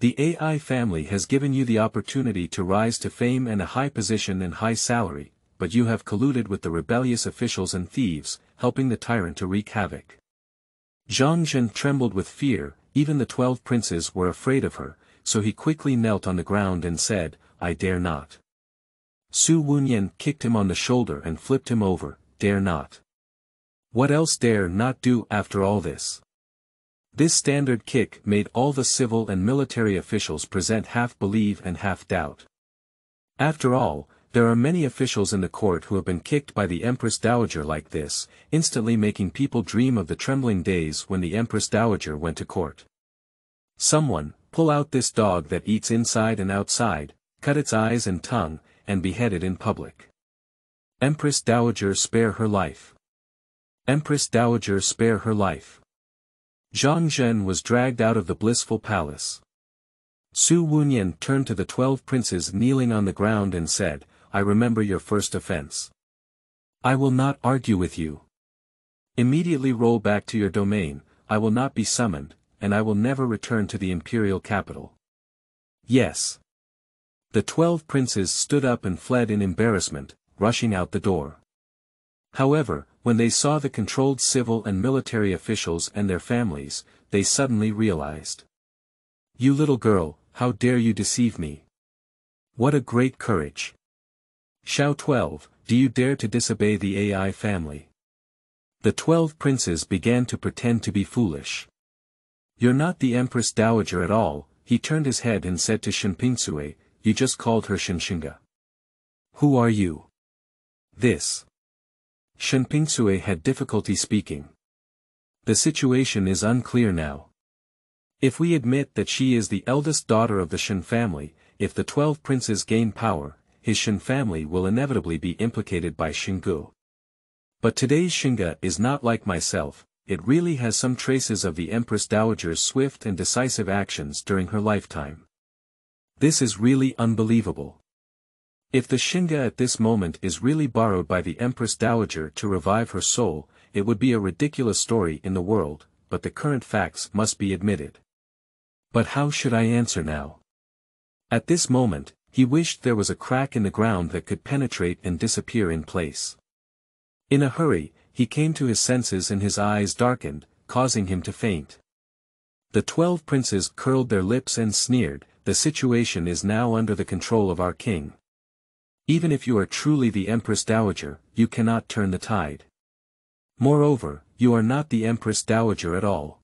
The AI family has given you the opportunity to rise to fame and a high position and high salary, but you have colluded with the rebellious officials and thieves, helping the tyrant to wreak havoc. Zhang Zhen trembled with fear, even the twelve princes were afraid of her, so he quickly knelt on the ground and said, I dare not. Su Wunyan kicked him on the shoulder and flipped him over, dare not. What else dare not do after all this? This standard kick made all the civil and military officials present half believe and half doubt. After all, there are many officials in the court who have been kicked by the Empress Dowager like this, instantly making people dream of the trembling days when the Empress Dowager went to court. Someone, pull out this dog that eats inside and outside, cut its eyes and tongue, and behead it in public. Empress Dowager spare her life. Empress Dowager spare her life. Zhang Zhen was dragged out of the blissful palace. Su Wunyan turned to the twelve princes kneeling on the ground and said, I remember your first offense. I will not argue with you. Immediately roll back to your domain, I will not be summoned, and I will never return to the imperial capital. Yes. The twelve princes stood up and fled in embarrassment, rushing out the door. However, when they saw the controlled civil and military officials and their families, they suddenly realized. You little girl, how dare you deceive me? What a great courage. Shao 12, do you dare to disobey the AI family? The twelve princes began to pretend to be foolish. You're not the Empress Dowager at all, he turned his head and said to Shinpingsue, you just called her Shinshinga. Who are you? This. Shinpingsue had difficulty speaking. The situation is unclear now. If we admit that she is the eldest daughter of the Shin family, if the twelve princes gain power, his Shin family will inevitably be implicated by Shingu. But today's Shinga is not like myself, it really has some traces of the Empress Dowager's swift and decisive actions during her lifetime. This is really unbelievable. If the Shinga at this moment is really borrowed by the Empress Dowager to revive her soul, it would be a ridiculous story in the world, but the current facts must be admitted. But how should I answer now? At this moment, he wished there was a crack in the ground that could penetrate and disappear in place. In a hurry, he came to his senses and his eyes darkened, causing him to faint. The twelve princes curled their lips and sneered, the situation is now under the control of our king. Even if you are truly the Empress Dowager, you cannot turn the tide. Moreover, you are not the Empress Dowager at all.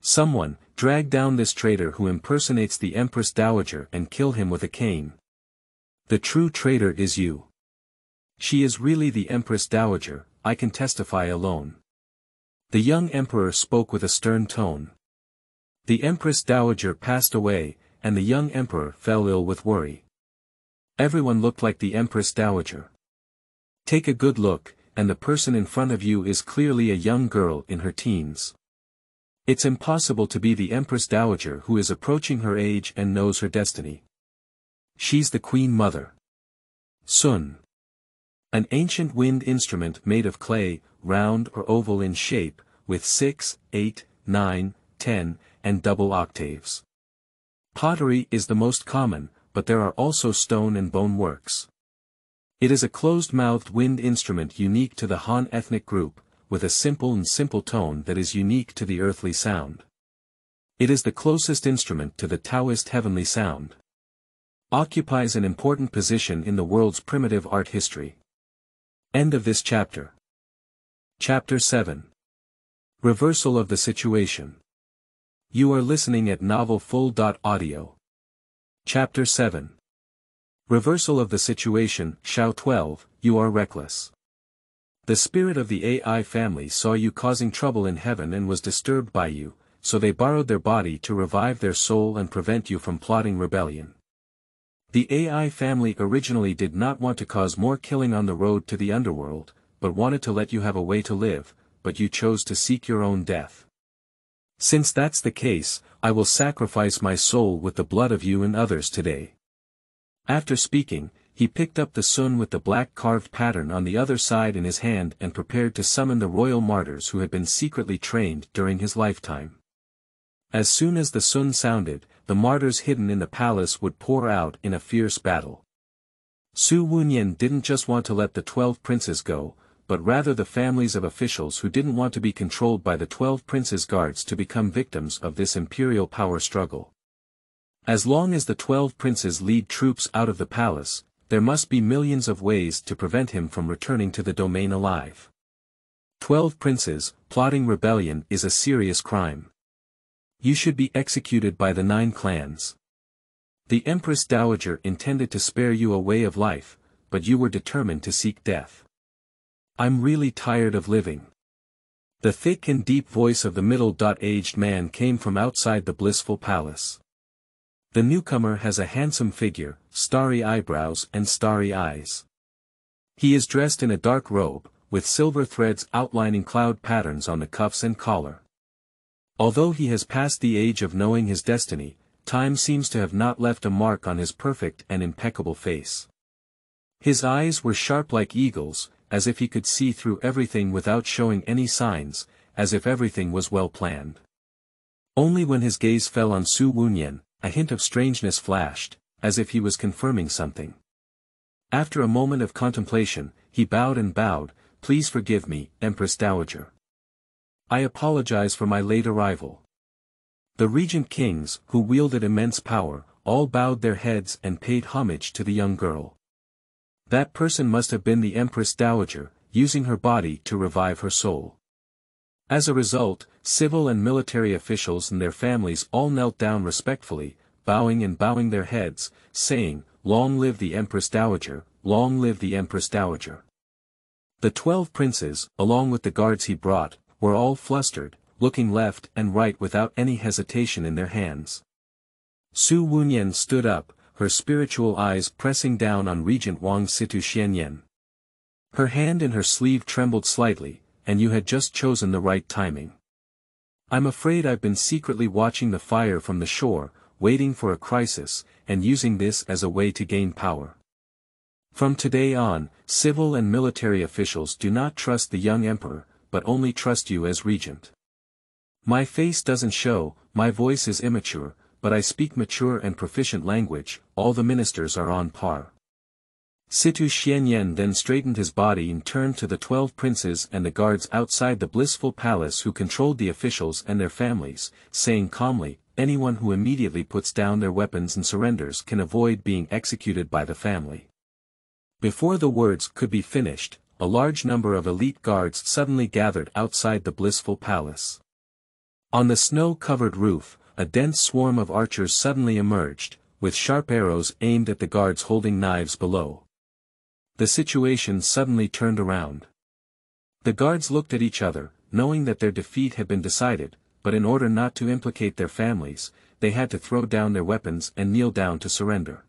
Someone, drag down this traitor who impersonates the Empress Dowager and kill him with a cane. The true traitor is you. She is really the Empress Dowager, I can testify alone. The young emperor spoke with a stern tone. The Empress Dowager passed away, and the young emperor fell ill with worry. Everyone looked like the Empress Dowager. Take a good look, and the person in front of you is clearly a young girl in her teens. It's impossible to be the Empress Dowager who is approaching her age and knows her destiny. She's the Queen Mother. Sun. An ancient wind instrument made of clay, round or oval in shape, with six, eight, nine, ten, and double octaves. Pottery is the most common, but there are also stone and bone works. It is a closed-mouthed wind instrument unique to the Han ethnic group, with a simple and simple tone that is unique to the earthly sound. It is the closest instrument to the Taoist heavenly sound. Occupies an important position in the world's primitive art history. End of this chapter. Chapter 7. Reversal of the situation. You are listening at novelfull.audio. Chapter 7. Reversal of the situation, Shao 12, you are reckless. The spirit of the AI family saw you causing trouble in heaven and was disturbed by you, so they borrowed their body to revive their soul and prevent you from plotting rebellion. The AI family originally did not want to cause more killing on the road to the underworld, but wanted to let you have a way to live, but you chose to seek your own death. Since that's the case, I will sacrifice my soul with the blood of you and others today. After speaking, he picked up the sun with the black carved pattern on the other side in his hand and prepared to summon the royal martyrs who had been secretly trained during his lifetime. As soon as the sun sounded, the martyrs hidden in the palace would pour out in a fierce battle. Su Wunyan didn't just want to let the twelve princes go, but rather the families of officials who didn't want to be controlled by the twelve princes' guards to become victims of this imperial power struggle. As long as the twelve princes lead troops out of the palace, there must be millions of ways to prevent him from returning to the domain alive. Twelve princes, plotting rebellion is a serious crime. You should be executed by the nine clans. The Empress Dowager intended to spare you a way of life, but you were determined to seek death. I'm really tired of living. The thick and deep voice of the middle-aged man came from outside the blissful palace. The newcomer has a handsome figure, starry eyebrows and starry eyes. He is dressed in a dark robe, with silver threads outlining cloud patterns on the cuffs and collar. Although he has passed the age of knowing his destiny, time seems to have not left a mark on his perfect and impeccable face. His eyes were sharp like eagles, as if he could see through everything without showing any signs, as if everything was well planned. Only when his gaze fell on Su Wunyan, a hint of strangeness flashed, as if he was confirming something. After a moment of contemplation, he bowed and bowed, please forgive me, Empress Dowager. I apologize for my late arrival. The regent kings, who wielded immense power, all bowed their heads and paid homage to the young girl. That person must have been the Empress Dowager, using her body to revive her soul. As a result, civil and military officials and their families all knelt down respectfully, bowing and bowing their heads, saying, Long live the Empress Dowager, long live the Empress Dowager. The twelve princes, along with the guards he brought, were all flustered, looking left and right without any hesitation in their hands. Su Wunyan stood up, her spiritual eyes pressing down on Regent Wang Situ Xianyan. Her hand in her sleeve trembled slightly, and you had just chosen the right timing. I'm afraid I've been secretly watching the fire from the shore, waiting for a crisis, and using this as a way to gain power. From today on, civil and military officials do not trust the young emperor, but only trust you as regent. My face doesn't show, my voice is immature, but I speak mature and proficient language, all the ministers are on par. Situ Xianyan then straightened his body and turned to the twelve princes and the guards outside the blissful palace who controlled the officials and their families, saying calmly, anyone who immediately puts down their weapons and surrenders can avoid being executed by the family. Before the words could be finished, a large number of elite guards suddenly gathered outside the blissful palace. On the snow-covered roof, a dense swarm of archers suddenly emerged, with sharp arrows aimed at the guards holding knives below the situation suddenly turned around. The guards looked at each other, knowing that their defeat had been decided, but in order not to implicate their families, they had to throw down their weapons and kneel down to surrender.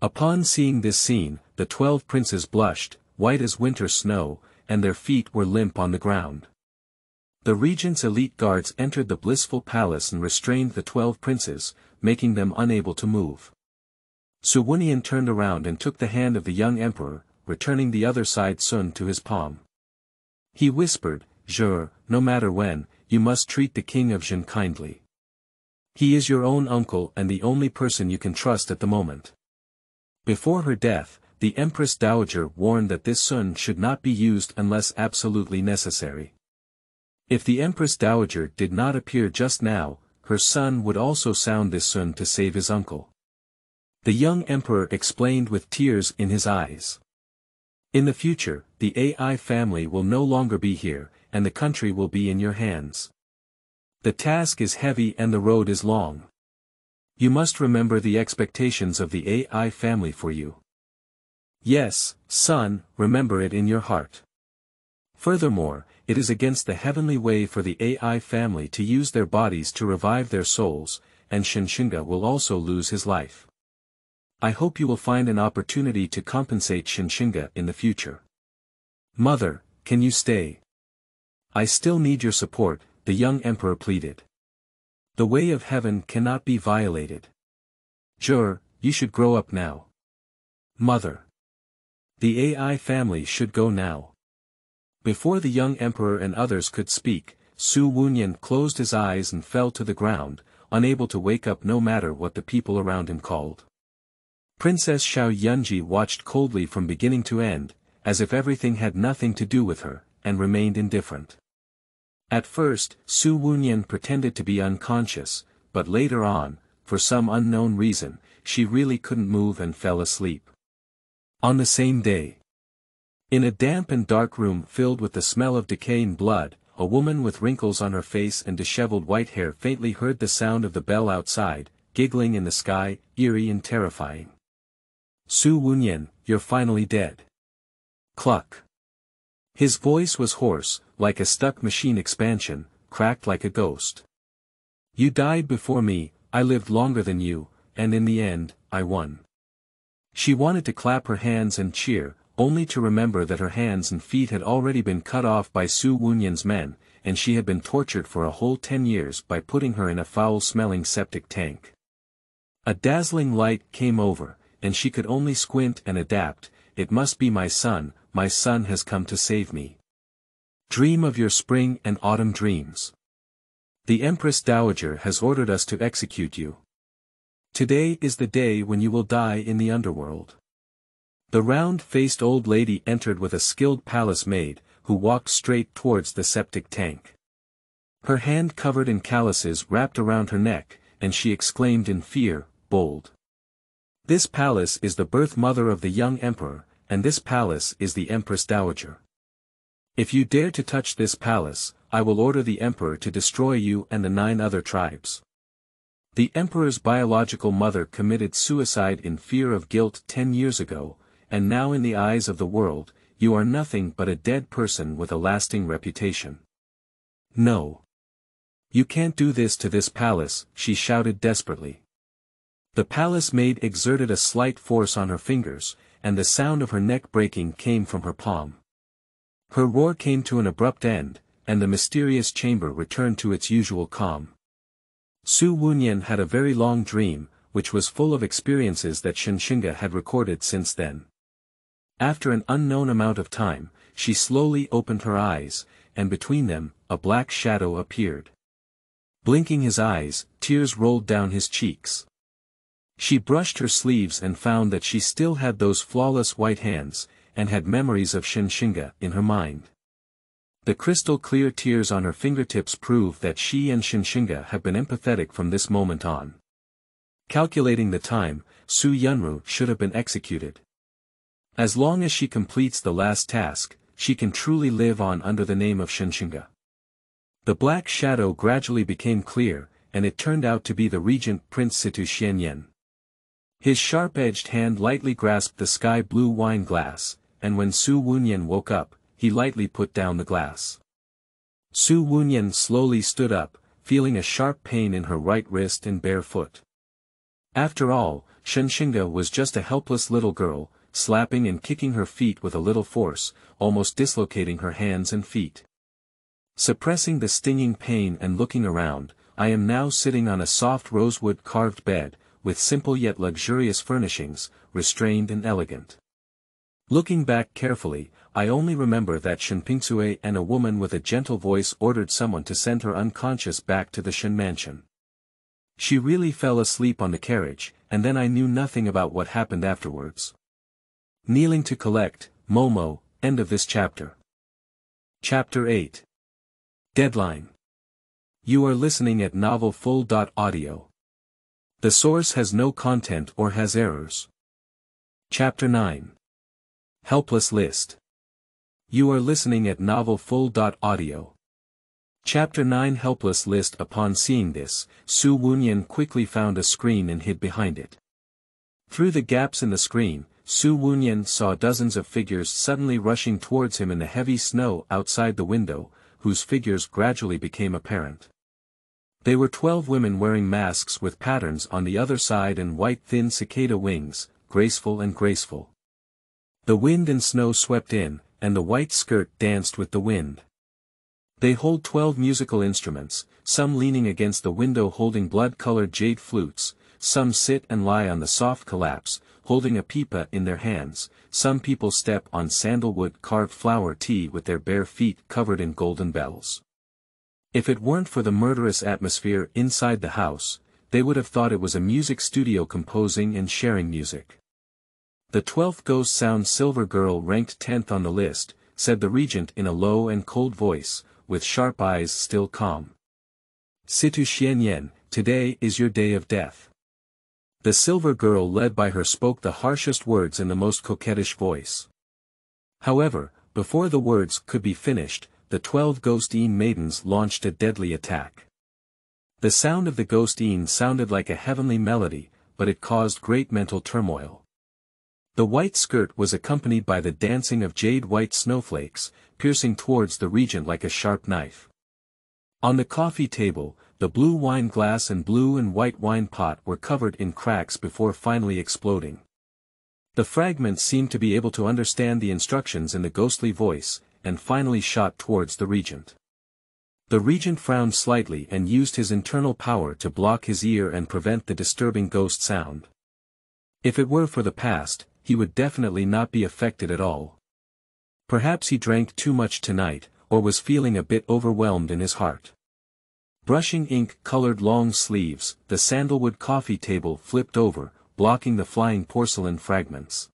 Upon seeing this scene, the twelve princes blushed, white as winter snow, and their feet were limp on the ground. The regent's elite guards entered the blissful palace and restrained the twelve princes, making them unable to move. Su Wunyan turned around and took the hand of the young emperor, returning the other side sun to his palm. He whispered, Jure, no matter when, you must treat the king of Jin kindly. He is your own uncle and the only person you can trust at the moment. Before her death, the Empress Dowager warned that this sun should not be used unless absolutely necessary. If the Empress Dowager did not appear just now, her son would also sound this sun to save his uncle. The young emperor explained with tears in his eyes. In the future, the AI family will no longer be here, and the country will be in your hands. The task is heavy and the road is long. You must remember the expectations of the AI family for you. Yes, son, remember it in your heart. Furthermore, it is against the heavenly way for the AI family to use their bodies to revive their souls, and Shinshinga will also lose his life. I hope you will find an opportunity to compensate Shinshinga in the future. Mother, can you stay? I still need your support, the young emperor pleaded. The way of heaven cannot be violated. Jur, you should grow up now. Mother. The AI family should go now. Before the young emperor and others could speak, Su Wunyan closed his eyes and fell to the ground, unable to wake up no matter what the people around him called. Princess Xiao Yunji watched coldly from beginning to end, as if everything had nothing to do with her, and remained indifferent. At first, Su Wunyan pretended to be unconscious, but later on, for some unknown reason, she really couldn't move and fell asleep. On the same day, in a damp and dark room filled with the smell of decaying blood, a woman with wrinkles on her face and disheveled white hair faintly heard the sound of the bell outside, giggling in the sky, eerie and terrifying. Su Wunyan, you're finally dead. Cluck. His voice was hoarse, like a stuck machine expansion, cracked like a ghost. You died before me, I lived longer than you, and in the end, I won. She wanted to clap her hands and cheer, only to remember that her hands and feet had already been cut off by Su Wunyan's men, and she had been tortured for a whole ten years by putting her in a foul-smelling septic tank. A dazzling light came over, and she could only squint and adapt, it must be my son, my son has come to save me. Dream of your spring and autumn dreams. The Empress Dowager has ordered us to execute you. Today is the day when you will die in the underworld. The round-faced old lady entered with a skilled palace maid, who walked straight towards the septic tank. Her hand covered in calluses wrapped around her neck, and she exclaimed in fear, bold. This palace is the birth mother of the young emperor, and this palace is the empress dowager. If you dare to touch this palace, I will order the emperor to destroy you and the nine other tribes. The emperor's biological mother committed suicide in fear of guilt ten years ago, and now in the eyes of the world, you are nothing but a dead person with a lasting reputation. No. You can't do this to this palace, she shouted desperately. The palace maid exerted a slight force on her fingers, and the sound of her neck breaking came from her palm. Her roar came to an abrupt end, and the mysterious chamber returned to its usual calm. Su Wunyan had a very long dream, which was full of experiences that Shinshinga had recorded since then. After an unknown amount of time, she slowly opened her eyes, and between them, a black shadow appeared. Blinking his eyes, tears rolled down his cheeks. She brushed her sleeves and found that she still had those flawless white hands, and had memories of Shinshinga in her mind. The crystal clear tears on her fingertips prove that she and Shinshinga have been empathetic from this moment on. Calculating the time, Su Yunru should have been executed. As long as she completes the last task, she can truly live on under the name of Shinshinga. The black shadow gradually became clear, and it turned out to be the regent Prince Situ Xianyan. His sharp-edged hand lightly grasped the sky-blue wine glass, and when Su Wunyan woke up, he lightly put down the glass. Su Wunyan slowly stood up, feeling a sharp pain in her right wrist and bare foot. After all, Shinshinga was just a helpless little girl, slapping and kicking her feet with a little force, almost dislocating her hands and feet. Suppressing the stinging pain and looking around, I am now sitting on a soft rosewood carved bed, with simple yet luxurious furnishings, restrained and elegant. Looking back carefully, I only remember that Shinpingsue and a woman with a gentle voice ordered someone to send her unconscious back to the Shin mansion. She really fell asleep on the carriage, and then I knew nothing about what happened afterwards. Kneeling to collect, Momo, end of this chapter. Chapter 8. Deadline. You are listening at novelfull.audio. The source has no content or has errors. Chapter 9. Helpless List. You are listening at novelfull.audio. Chapter 9 Helpless List Upon seeing this, Su Wunyan quickly found a screen and hid behind it. Through the gaps in the screen, Su Wunyan saw dozens of figures suddenly rushing towards him in the heavy snow outside the window, whose figures gradually became apparent. They were twelve women wearing masks with patterns on the other side and white thin cicada wings, graceful and graceful. The wind and snow swept in, and the white skirt danced with the wind. They hold twelve musical instruments, some leaning against the window holding blood-colored jade flutes, some sit and lie on the soft collapse, holding a pipa in their hands, some people step on sandalwood carved flower tea with their bare feet covered in golden bells. If it weren't for the murderous atmosphere inside the house, they would have thought it was a music studio composing and sharing music. The twelfth ghost sound Silver Girl ranked tenth on the list, said the regent in a low and cold voice, with sharp eyes still calm. Situ Xianyan, today is your day of death. The silver girl led by her spoke the harshest words in the most coquettish voice. However, before the words could be finished, the twelve Ghost-een maidens launched a deadly attack. The sound of the Ghost-een sounded like a heavenly melody, but it caused great mental turmoil. The white skirt was accompanied by the dancing of jade-white snowflakes, piercing towards the regent like a sharp knife. On the coffee table, the blue wine glass and blue and white wine pot were covered in cracks before finally exploding. The fragments seemed to be able to understand the instructions in the ghostly voice, and finally shot towards the regent. The regent frowned slightly and used his internal power to block his ear and prevent the disturbing ghost sound. If it were for the past, he would definitely not be affected at all. Perhaps he drank too much tonight, or was feeling a bit overwhelmed in his heart. Brushing ink-colored long sleeves, the sandalwood coffee table flipped over, blocking the flying porcelain fragments.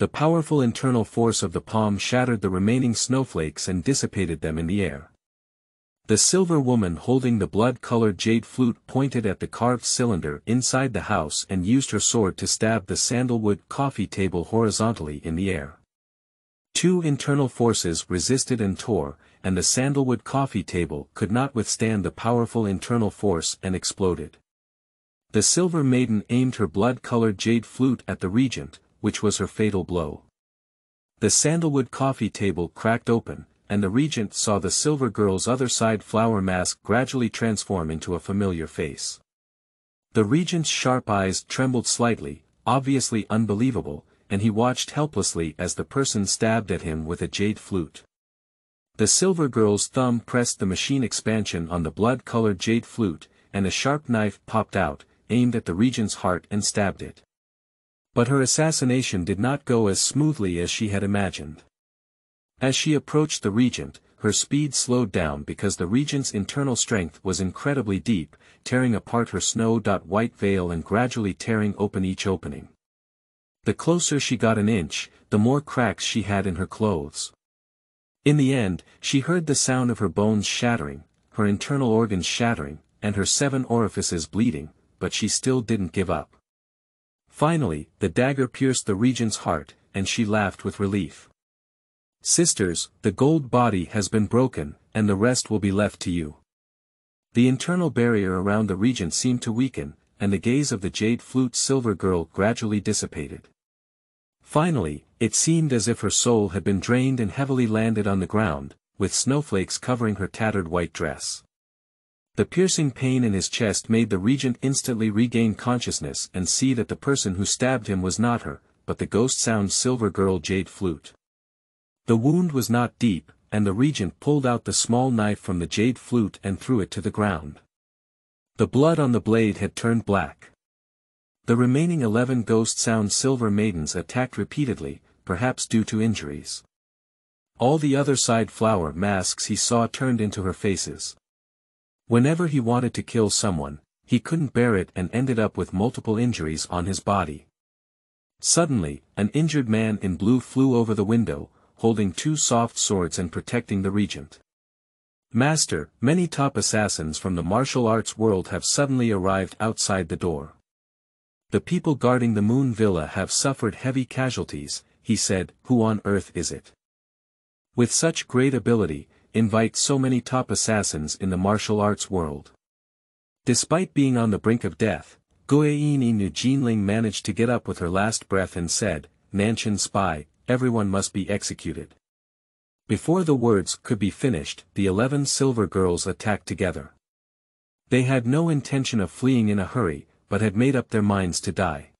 The powerful internal force of the palm shattered the remaining snowflakes and dissipated them in the air. The silver woman holding the blood-colored jade flute pointed at the carved cylinder inside the house and used her sword to stab the sandalwood coffee table horizontally in the air. Two internal forces resisted and tore, and the sandalwood coffee table could not withstand the powerful internal force and exploded. The silver maiden aimed her blood-colored jade flute at the regent, which was her fatal blow. The sandalwood coffee table cracked open, and the regent saw the silver girl's other side flower mask gradually transform into a familiar face. The regent's sharp eyes trembled slightly, obviously unbelievable, and he watched helplessly as the person stabbed at him with a jade flute. The silver girl's thumb pressed the machine expansion on the blood-colored jade flute, and a sharp knife popped out, aimed at the regent's heart and stabbed it. But her assassination did not go as smoothly as she had imagined. As she approached the regent, her speed slowed down because the regent's internal strength was incredibly deep, tearing apart her snow-white veil and gradually tearing open each opening. The closer she got an inch, the more cracks she had in her clothes. In the end, she heard the sound of her bones shattering, her internal organs shattering, and her seven orifices bleeding, but she still didn't give up. Finally, the dagger pierced the regent's heart, and she laughed with relief. Sisters, the gold body has been broken, and the rest will be left to you. The internal barrier around the regent seemed to weaken, and the gaze of the jade flute silver girl gradually dissipated. Finally, it seemed as if her soul had been drained and heavily landed on the ground, with snowflakes covering her tattered white dress. The piercing pain in his chest made the regent instantly regain consciousness and see that the person who stabbed him was not her, but the ghost-sound silver girl jade flute. The wound was not deep, and the regent pulled out the small knife from the jade flute and threw it to the ground. The blood on the blade had turned black. The remaining eleven Ghost Sound Silver Maidens attacked repeatedly, perhaps due to injuries. All the other side flower masks he saw turned into her faces. Whenever he wanted to kill someone, he couldn't bear it and ended up with multiple injuries on his body. Suddenly, an injured man in blue flew over the window, holding two soft swords and protecting the regent. Master, many top assassins from the martial arts world have suddenly arrived outside the door. The people guarding the Moon Villa have suffered heavy casualties, he said, who on earth is it? With such great ability, invite so many top assassins in the martial arts world. Despite being on the brink of death, Guiyin Nu Jinling managed to get up with her last breath and said, Nanshan spy, everyone must be executed. Before the words could be finished, the eleven silver girls attacked together. They had no intention of fleeing in a hurry, but had made up their minds to die.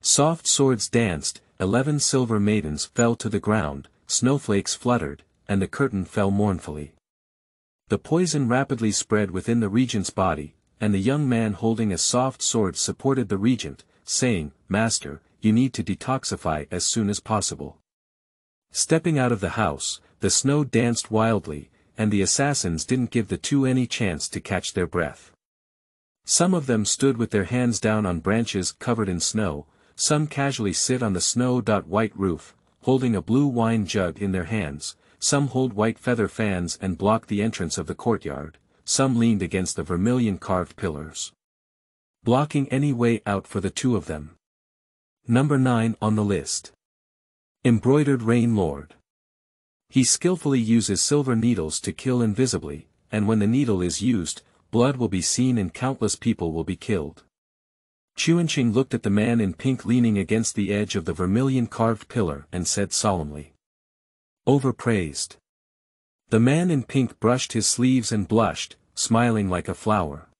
Soft swords danced, eleven silver maidens fell to the ground, snowflakes fluttered, and the curtain fell mournfully. The poison rapidly spread within the regent's body, and the young man holding a soft sword supported the regent, saying, Master, you need to detoxify as soon as possible. Stepping out of the house, the snow danced wildly, and the assassins didn't give the two any chance to catch their breath. Some of them stood with their hands down on branches covered in snow, some casually sit on the snow-white roof, holding a blue wine jug in their hands, some hold white feather fans and block the entrance of the courtyard, some leaned against the vermilion-carved pillars. Blocking any way out for the two of them. Number 9 on the list. Embroidered Rain Lord. He skillfully uses silver needles to kill invisibly, and when the needle is used, blood will be seen and countless people will be killed. Chuanqing looked at the man in pink leaning against the edge of the vermilion-carved pillar and said solemnly. Overpraised. The man in pink brushed his sleeves and blushed, smiling like a flower.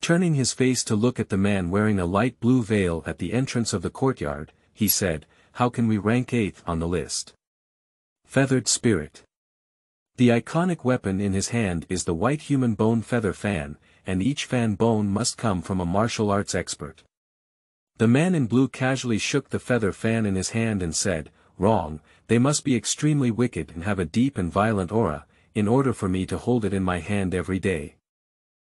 Turning his face to look at the man wearing a light blue veil at the entrance of the courtyard, he said, How can we rank eighth on the list? Feathered Spirit. The iconic weapon in his hand is the white human bone feather fan, and each fan bone must come from a martial arts expert. The man in blue casually shook the feather fan in his hand and said, Wrong, they must be extremely wicked and have a deep and violent aura, in order for me to hold it in my hand every day.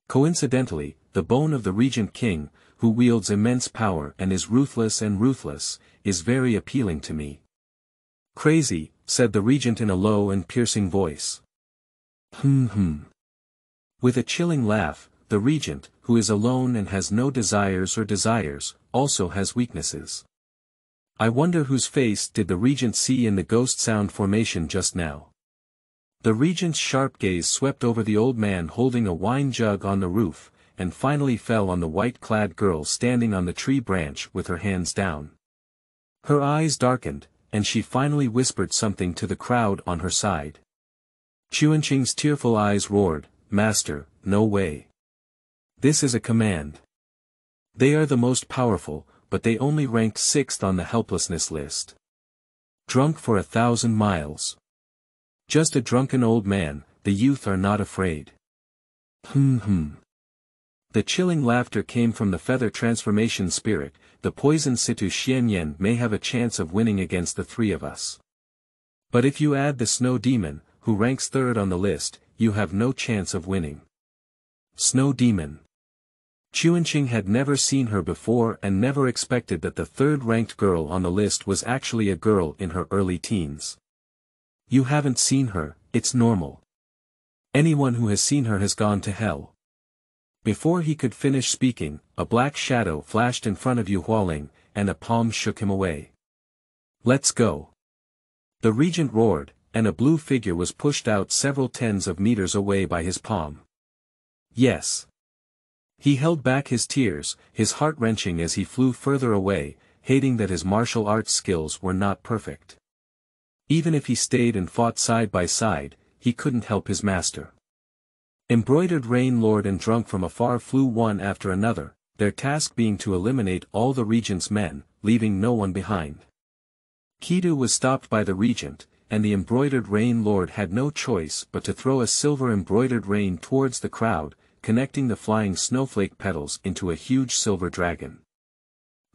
Coincidentally, the bone of the regent king, who wields immense power and is ruthless and ruthless, is very appealing to me. Crazy, said the regent in a low and piercing voice. Hmm hmm. With a chilling laugh, the regent, who is alone and has no desires or desires, also has weaknesses. I wonder whose face did the regent see in the ghost sound formation just now. The regent's sharp gaze swept over the old man holding a wine jug on the roof, and finally fell on the white-clad girl standing on the tree branch with her hands down. Her eyes darkened, and she finally whispered something to the crowd on her side. Chuanqing's tearful eyes roared, Master, no way. This is a command. They are the most powerful, but they only ranked sixth on the helplessness list. Drunk for a thousand miles. Just a drunken old man, the youth are not afraid. Hmm hmm. The chilling laughter came from the feather transformation spirit, the poison Situ Xianyan may have a chance of winning against the three of us. But if you add the snow demon, who ranks third on the list, you have no chance of winning. Snow Demon Chuanqing had never seen her before and never expected that the third-ranked girl on the list was actually a girl in her early teens. You haven't seen her, it's normal. Anyone who has seen her has gone to hell. Before he could finish speaking, a black shadow flashed in front of Yu Hualing, and a palm shook him away. Let's go. The regent roared, and a blue figure was pushed out several tens of meters away by his palm. Yes. He held back his tears, his heart wrenching as he flew further away, hating that his martial arts skills were not perfect. Even if he stayed and fought side by side, he couldn't help his master. Embroidered Rain Lord and Drunk from afar flew one after another, their task being to eliminate all the regent's men, leaving no one behind. Kidu was stopped by the regent, and the embroidered rain lord had no choice but to throw a silver embroidered rain towards the crowd, connecting the flying snowflake petals into a huge silver dragon.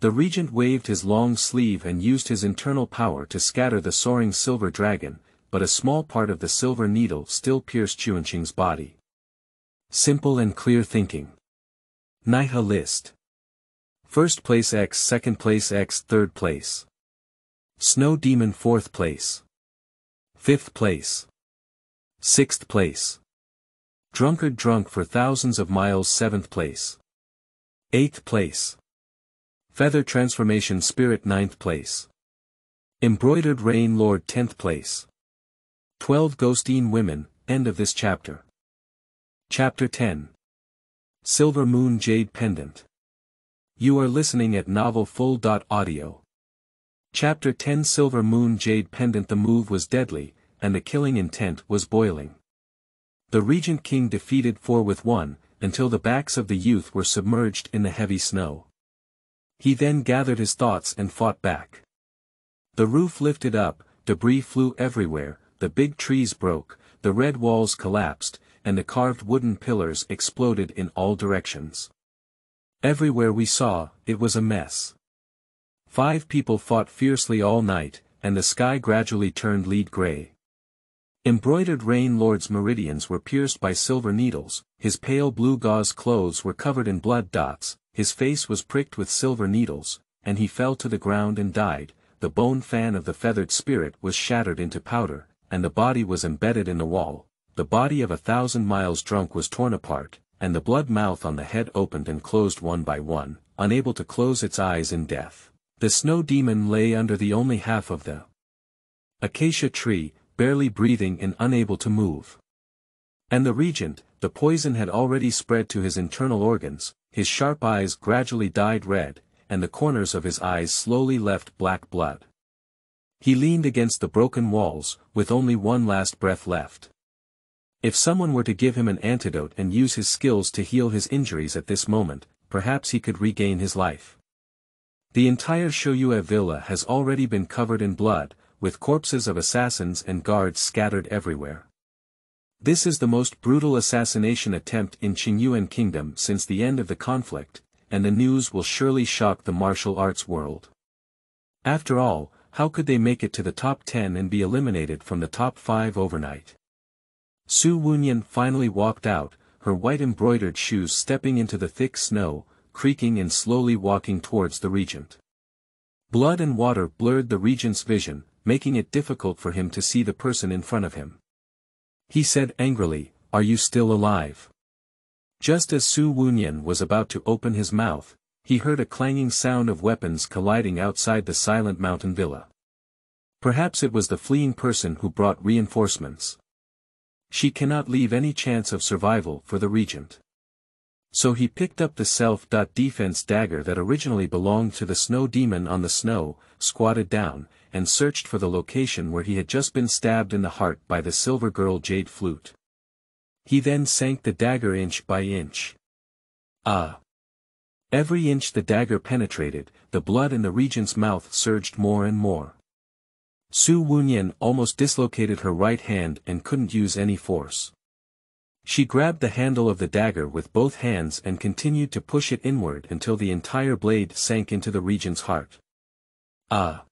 The regent waved his long sleeve and used his internal power to scatter the soaring silver dragon, but a small part of the silver needle still pierced Chuanqing's body. Simple and clear thinking. Naiha list. First place X second place X third place. Snow Demon fourth place. Fifth place. Sixth place. Drunkard drunk for thousands of miles seventh place. Eighth place. Feather Transformation Spirit ninth place. Embroidered Rain Lord tenth place. Twelve Ghostine Women, end of this chapter. Chapter 10. Silver Moon Jade Pendant. You are listening at Novel Full. Audio. Chapter 10 Silver Moon Jade Pendant The move was deadly, and the killing intent was boiling. The Regent King defeated four with one, until the backs of the youth were submerged in the heavy snow. He then gathered his thoughts and fought back. The roof lifted up, debris flew everywhere, the big trees broke, the red walls collapsed, and the carved wooden pillars exploded in all directions. Everywhere we saw, it was a mess. Five people fought fiercely all night, and the sky gradually turned lead gray. Embroidered Rain Lord's meridians were pierced by silver needles, his pale blue gauze clothes were covered in blood dots, his face was pricked with silver needles, and he fell to the ground and died, the bone fan of the feathered spirit was shattered into powder, and the body was embedded in the wall, the body of a thousand miles drunk was torn apart, and the blood mouth on the head opened and closed one by one, unable to close its eyes in death. The snow demon lay under the only half of the acacia tree, barely breathing and unable to move. And the regent, the poison had already spread to his internal organs, his sharp eyes gradually dyed red, and the corners of his eyes slowly left black blood. He leaned against the broken walls, with only one last breath left. If someone were to give him an antidote and use his skills to heal his injuries at this moment, perhaps he could regain his life. The entire Shoyue villa has already been covered in blood, with corpses of assassins and guards scattered everywhere. This is the most brutal assassination attempt in Qingyuan Kingdom since the end of the conflict, and the news will surely shock the martial arts world. After all, how could they make it to the top 10 and be eliminated from the top 5 overnight? Su Wunyan finally walked out, her white embroidered shoes stepping into the thick snow, creaking and slowly walking towards the regent. Blood and water blurred the regent's vision, making it difficult for him to see the person in front of him. He said angrily, Are you still alive? Just as Su Wunyan was about to open his mouth, he heard a clanging sound of weapons colliding outside the silent mountain villa. Perhaps it was the fleeing person who brought reinforcements. She cannot leave any chance of survival for the regent. So he picked up the self-defense dagger that originally belonged to the snow demon on the snow, squatted down, and searched for the location where he had just been stabbed in the heart by the silver girl jade flute. He then sank the dagger inch by inch. Ah! Every inch the dagger penetrated, the blood in the regent's mouth surged more and more. Su Wunyan almost dislocated her right hand and couldn't use any force. She grabbed the handle of the dagger with both hands and continued to push it inward until the entire blade sank into the regent's heart. Ah!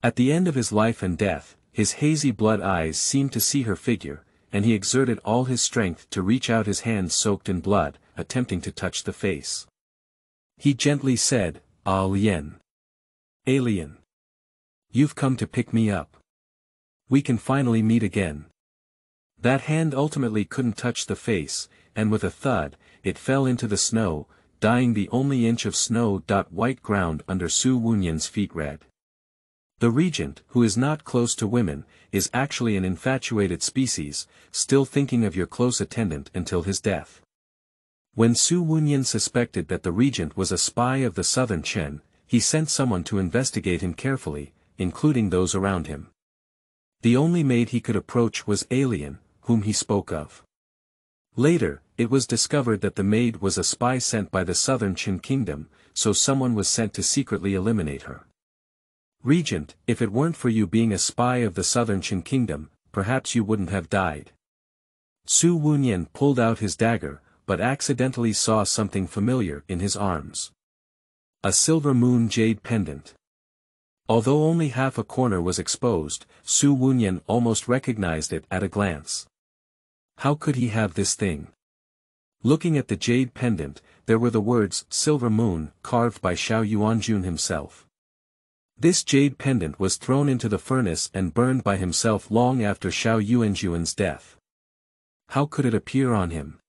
At the end of his life and death, his hazy blood eyes seemed to see her figure, and he exerted all his strength to reach out his hands soaked in blood, attempting to touch the face. He gently said, Ah Lien. Alien. You've come to pick me up. We can finally meet again. That hand ultimately couldn't touch the face, and with a thud, it fell into the snow, dyeing the only inch of snow. White ground under Su Wunyan's feet red. The regent, who is not close to women, is actually an infatuated species, still thinking of your close attendant until his death. When Su Wunyan suspected that the regent was a spy of the southern Chen, he sent someone to investigate him carefully, including those around him. The only maid he could approach was Alien, whom he spoke of. Later, it was discovered that the maid was a spy sent by the southern Qin kingdom, so someone was sent to secretly eliminate her. Regent, if it weren't for you being a spy of the southern Qin kingdom, perhaps you wouldn't have died. Su Wunyan pulled out his dagger, but accidentally saw something familiar in his arms. A silver moon jade pendant. Although only half a corner was exposed, Su Wunyan almost recognized it at a glance. How could he have this thing? Looking at the jade pendant, there were the words Silver Moon carved by Xiao Yuanjun himself. This jade pendant was thrown into the furnace and burned by himself long after Xiao Yuanjuan's death. How could it appear on him?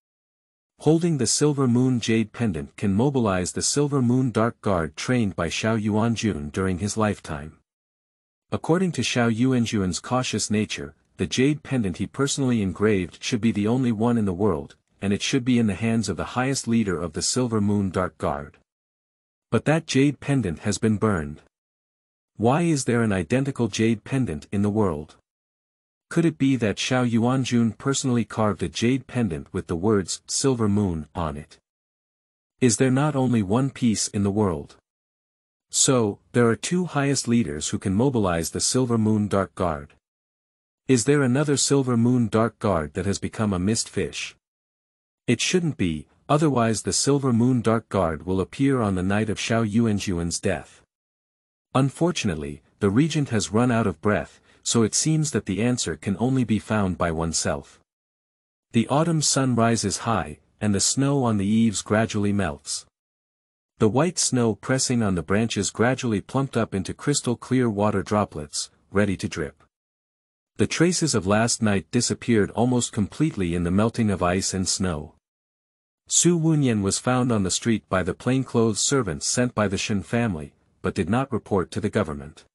Holding the Silver Moon Jade Pendant can mobilize the Silver Moon Dark Guard trained by Xiao Yuanjun during his lifetime. According to Xiao Yuanjuan's cautious nature, the Jade Pendant he personally engraved should be the only one in the world, and it should be in the hands of the highest leader of the Silver Moon Dark Guard. But that Jade Pendant has been burned. Why is there an identical Jade Pendant in the world? Could it be that Xiao Yuanjun personally carved a jade pendant with the words, Silver Moon, on it? Is there not only one piece in the world? So, there are two highest leaders who can mobilize the Silver Moon Dark Guard. Is there another Silver Moon Dark Guard that has become a mist fish? It shouldn't be, otherwise the Silver Moon Dark Guard will appear on the night of Xiao Yuanjun's death. Unfortunately, the regent has run out of breath, so it seems that the answer can only be found by oneself. The autumn sun rises high, and the snow on the eaves gradually melts. The white snow pressing on the branches gradually plumped up into crystal clear water droplets, ready to drip. The traces of last night disappeared almost completely in the melting of ice and snow. Su Wunyan was found on the street by the plainclothes servants sent by the Shen family, but did not report to the government.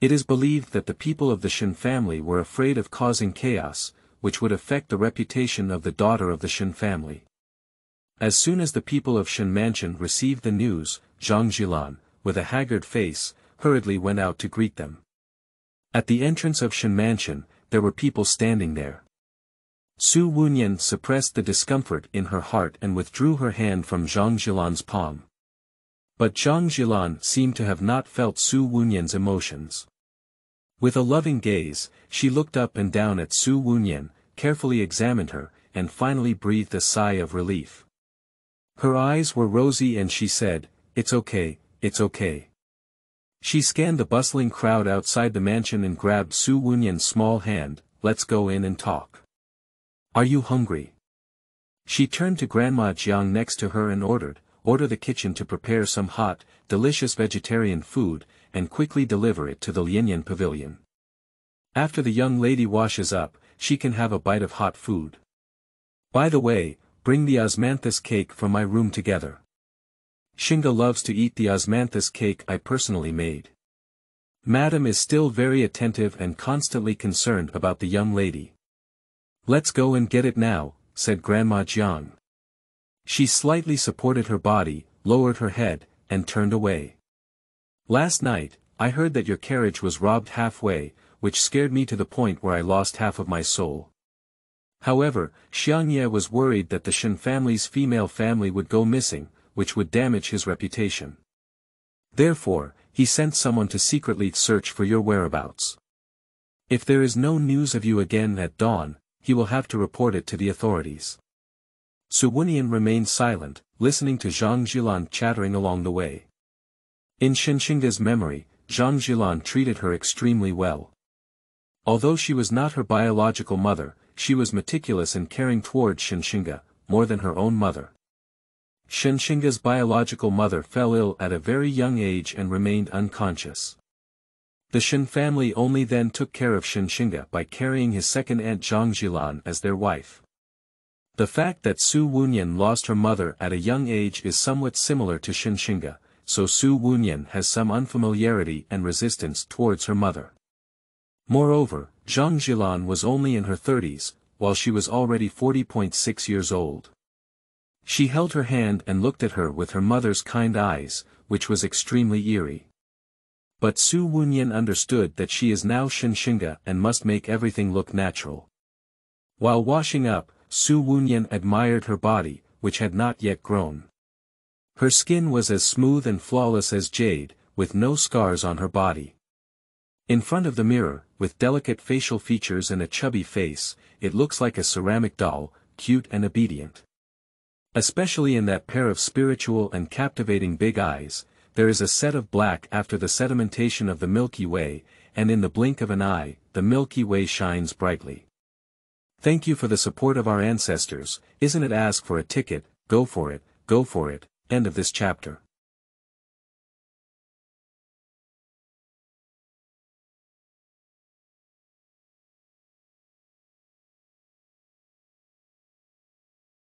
It is believed that the people of the Shen family were afraid of causing chaos, which would affect the reputation of the daughter of the Shen family. As soon as the people of Shen Mansion received the news, Zhang Jilan, with a haggard face, hurriedly went out to greet them. At the entrance of Shen Mansion, there were people standing there. Su Wunyan suppressed the discomfort in her heart and withdrew her hand from Zhang Jilan's palm. But Zhang Jilan seemed to have not felt Su Wunyan's emotions. With a loving gaze, she looked up and down at Su Wunyan, carefully examined her, and finally breathed a sigh of relief. Her eyes were rosy and she said, It's okay, it's okay. She scanned the bustling crowd outside the mansion and grabbed Su Wunyan's small hand, let's go in and talk. Are you hungry? She turned to Grandma Jiang next to her and ordered, order the kitchen to prepare some hot, delicious vegetarian food, and quickly deliver it to the Lianyan pavilion. After the young lady washes up, she can have a bite of hot food. By the way, bring the osmanthus cake from my room together. Shinga loves to eat the osmanthus cake I personally made. Madam is still very attentive and constantly concerned about the young lady. Let's go and get it now, said Grandma Jiang. She slightly supported her body, lowered her head, and turned away. Last night, I heard that your carriage was robbed halfway, which scared me to the point where I lost half of my soul. However, Xiangye was worried that the Shen family's female family would go missing, which would damage his reputation. Therefore, he sent someone to secretly search for your whereabouts. If there is no news of you again at dawn, he will have to report it to the authorities. Su Wunyan remained silent, listening to Zhang Jilan chattering along the way. In Shenshinga's memory, Zhang Jilan treated her extremely well. Although she was not her biological mother, she was meticulous in caring towards Shenshinga, more than her own mother. Shenshinga's biological mother fell ill at a very young age and remained unconscious. The Shen family only then took care of Shenshinga by carrying his second aunt Zhang Jilan as their wife. The fact that Su Wunyan lost her mother at a young age is somewhat similar to Shenshinga, so Su Wunyan has some unfamiliarity and resistance towards her mother. Moreover, Zhang Jilan was only in her thirties, while she was already 40.6 years old. She held her hand and looked at her with her mother's kind eyes, which was extremely eerie. But Su Wunyan understood that she is now Shenshinga and must make everything look natural. While washing up, Su Wunyan admired her body, which had not yet grown. Her skin was as smooth and flawless as jade, with no scars on her body. In front of the mirror, with delicate facial features and a chubby face, it looks like a ceramic doll, cute and obedient. Especially in that pair of spiritual and captivating big eyes, there is a set of black after the sedimentation of the Milky Way, and in the blink of an eye, the Milky Way shines brightly. Thank you for the support of our ancestors, isn't it ask for a ticket, go for it, go for it, end of this chapter.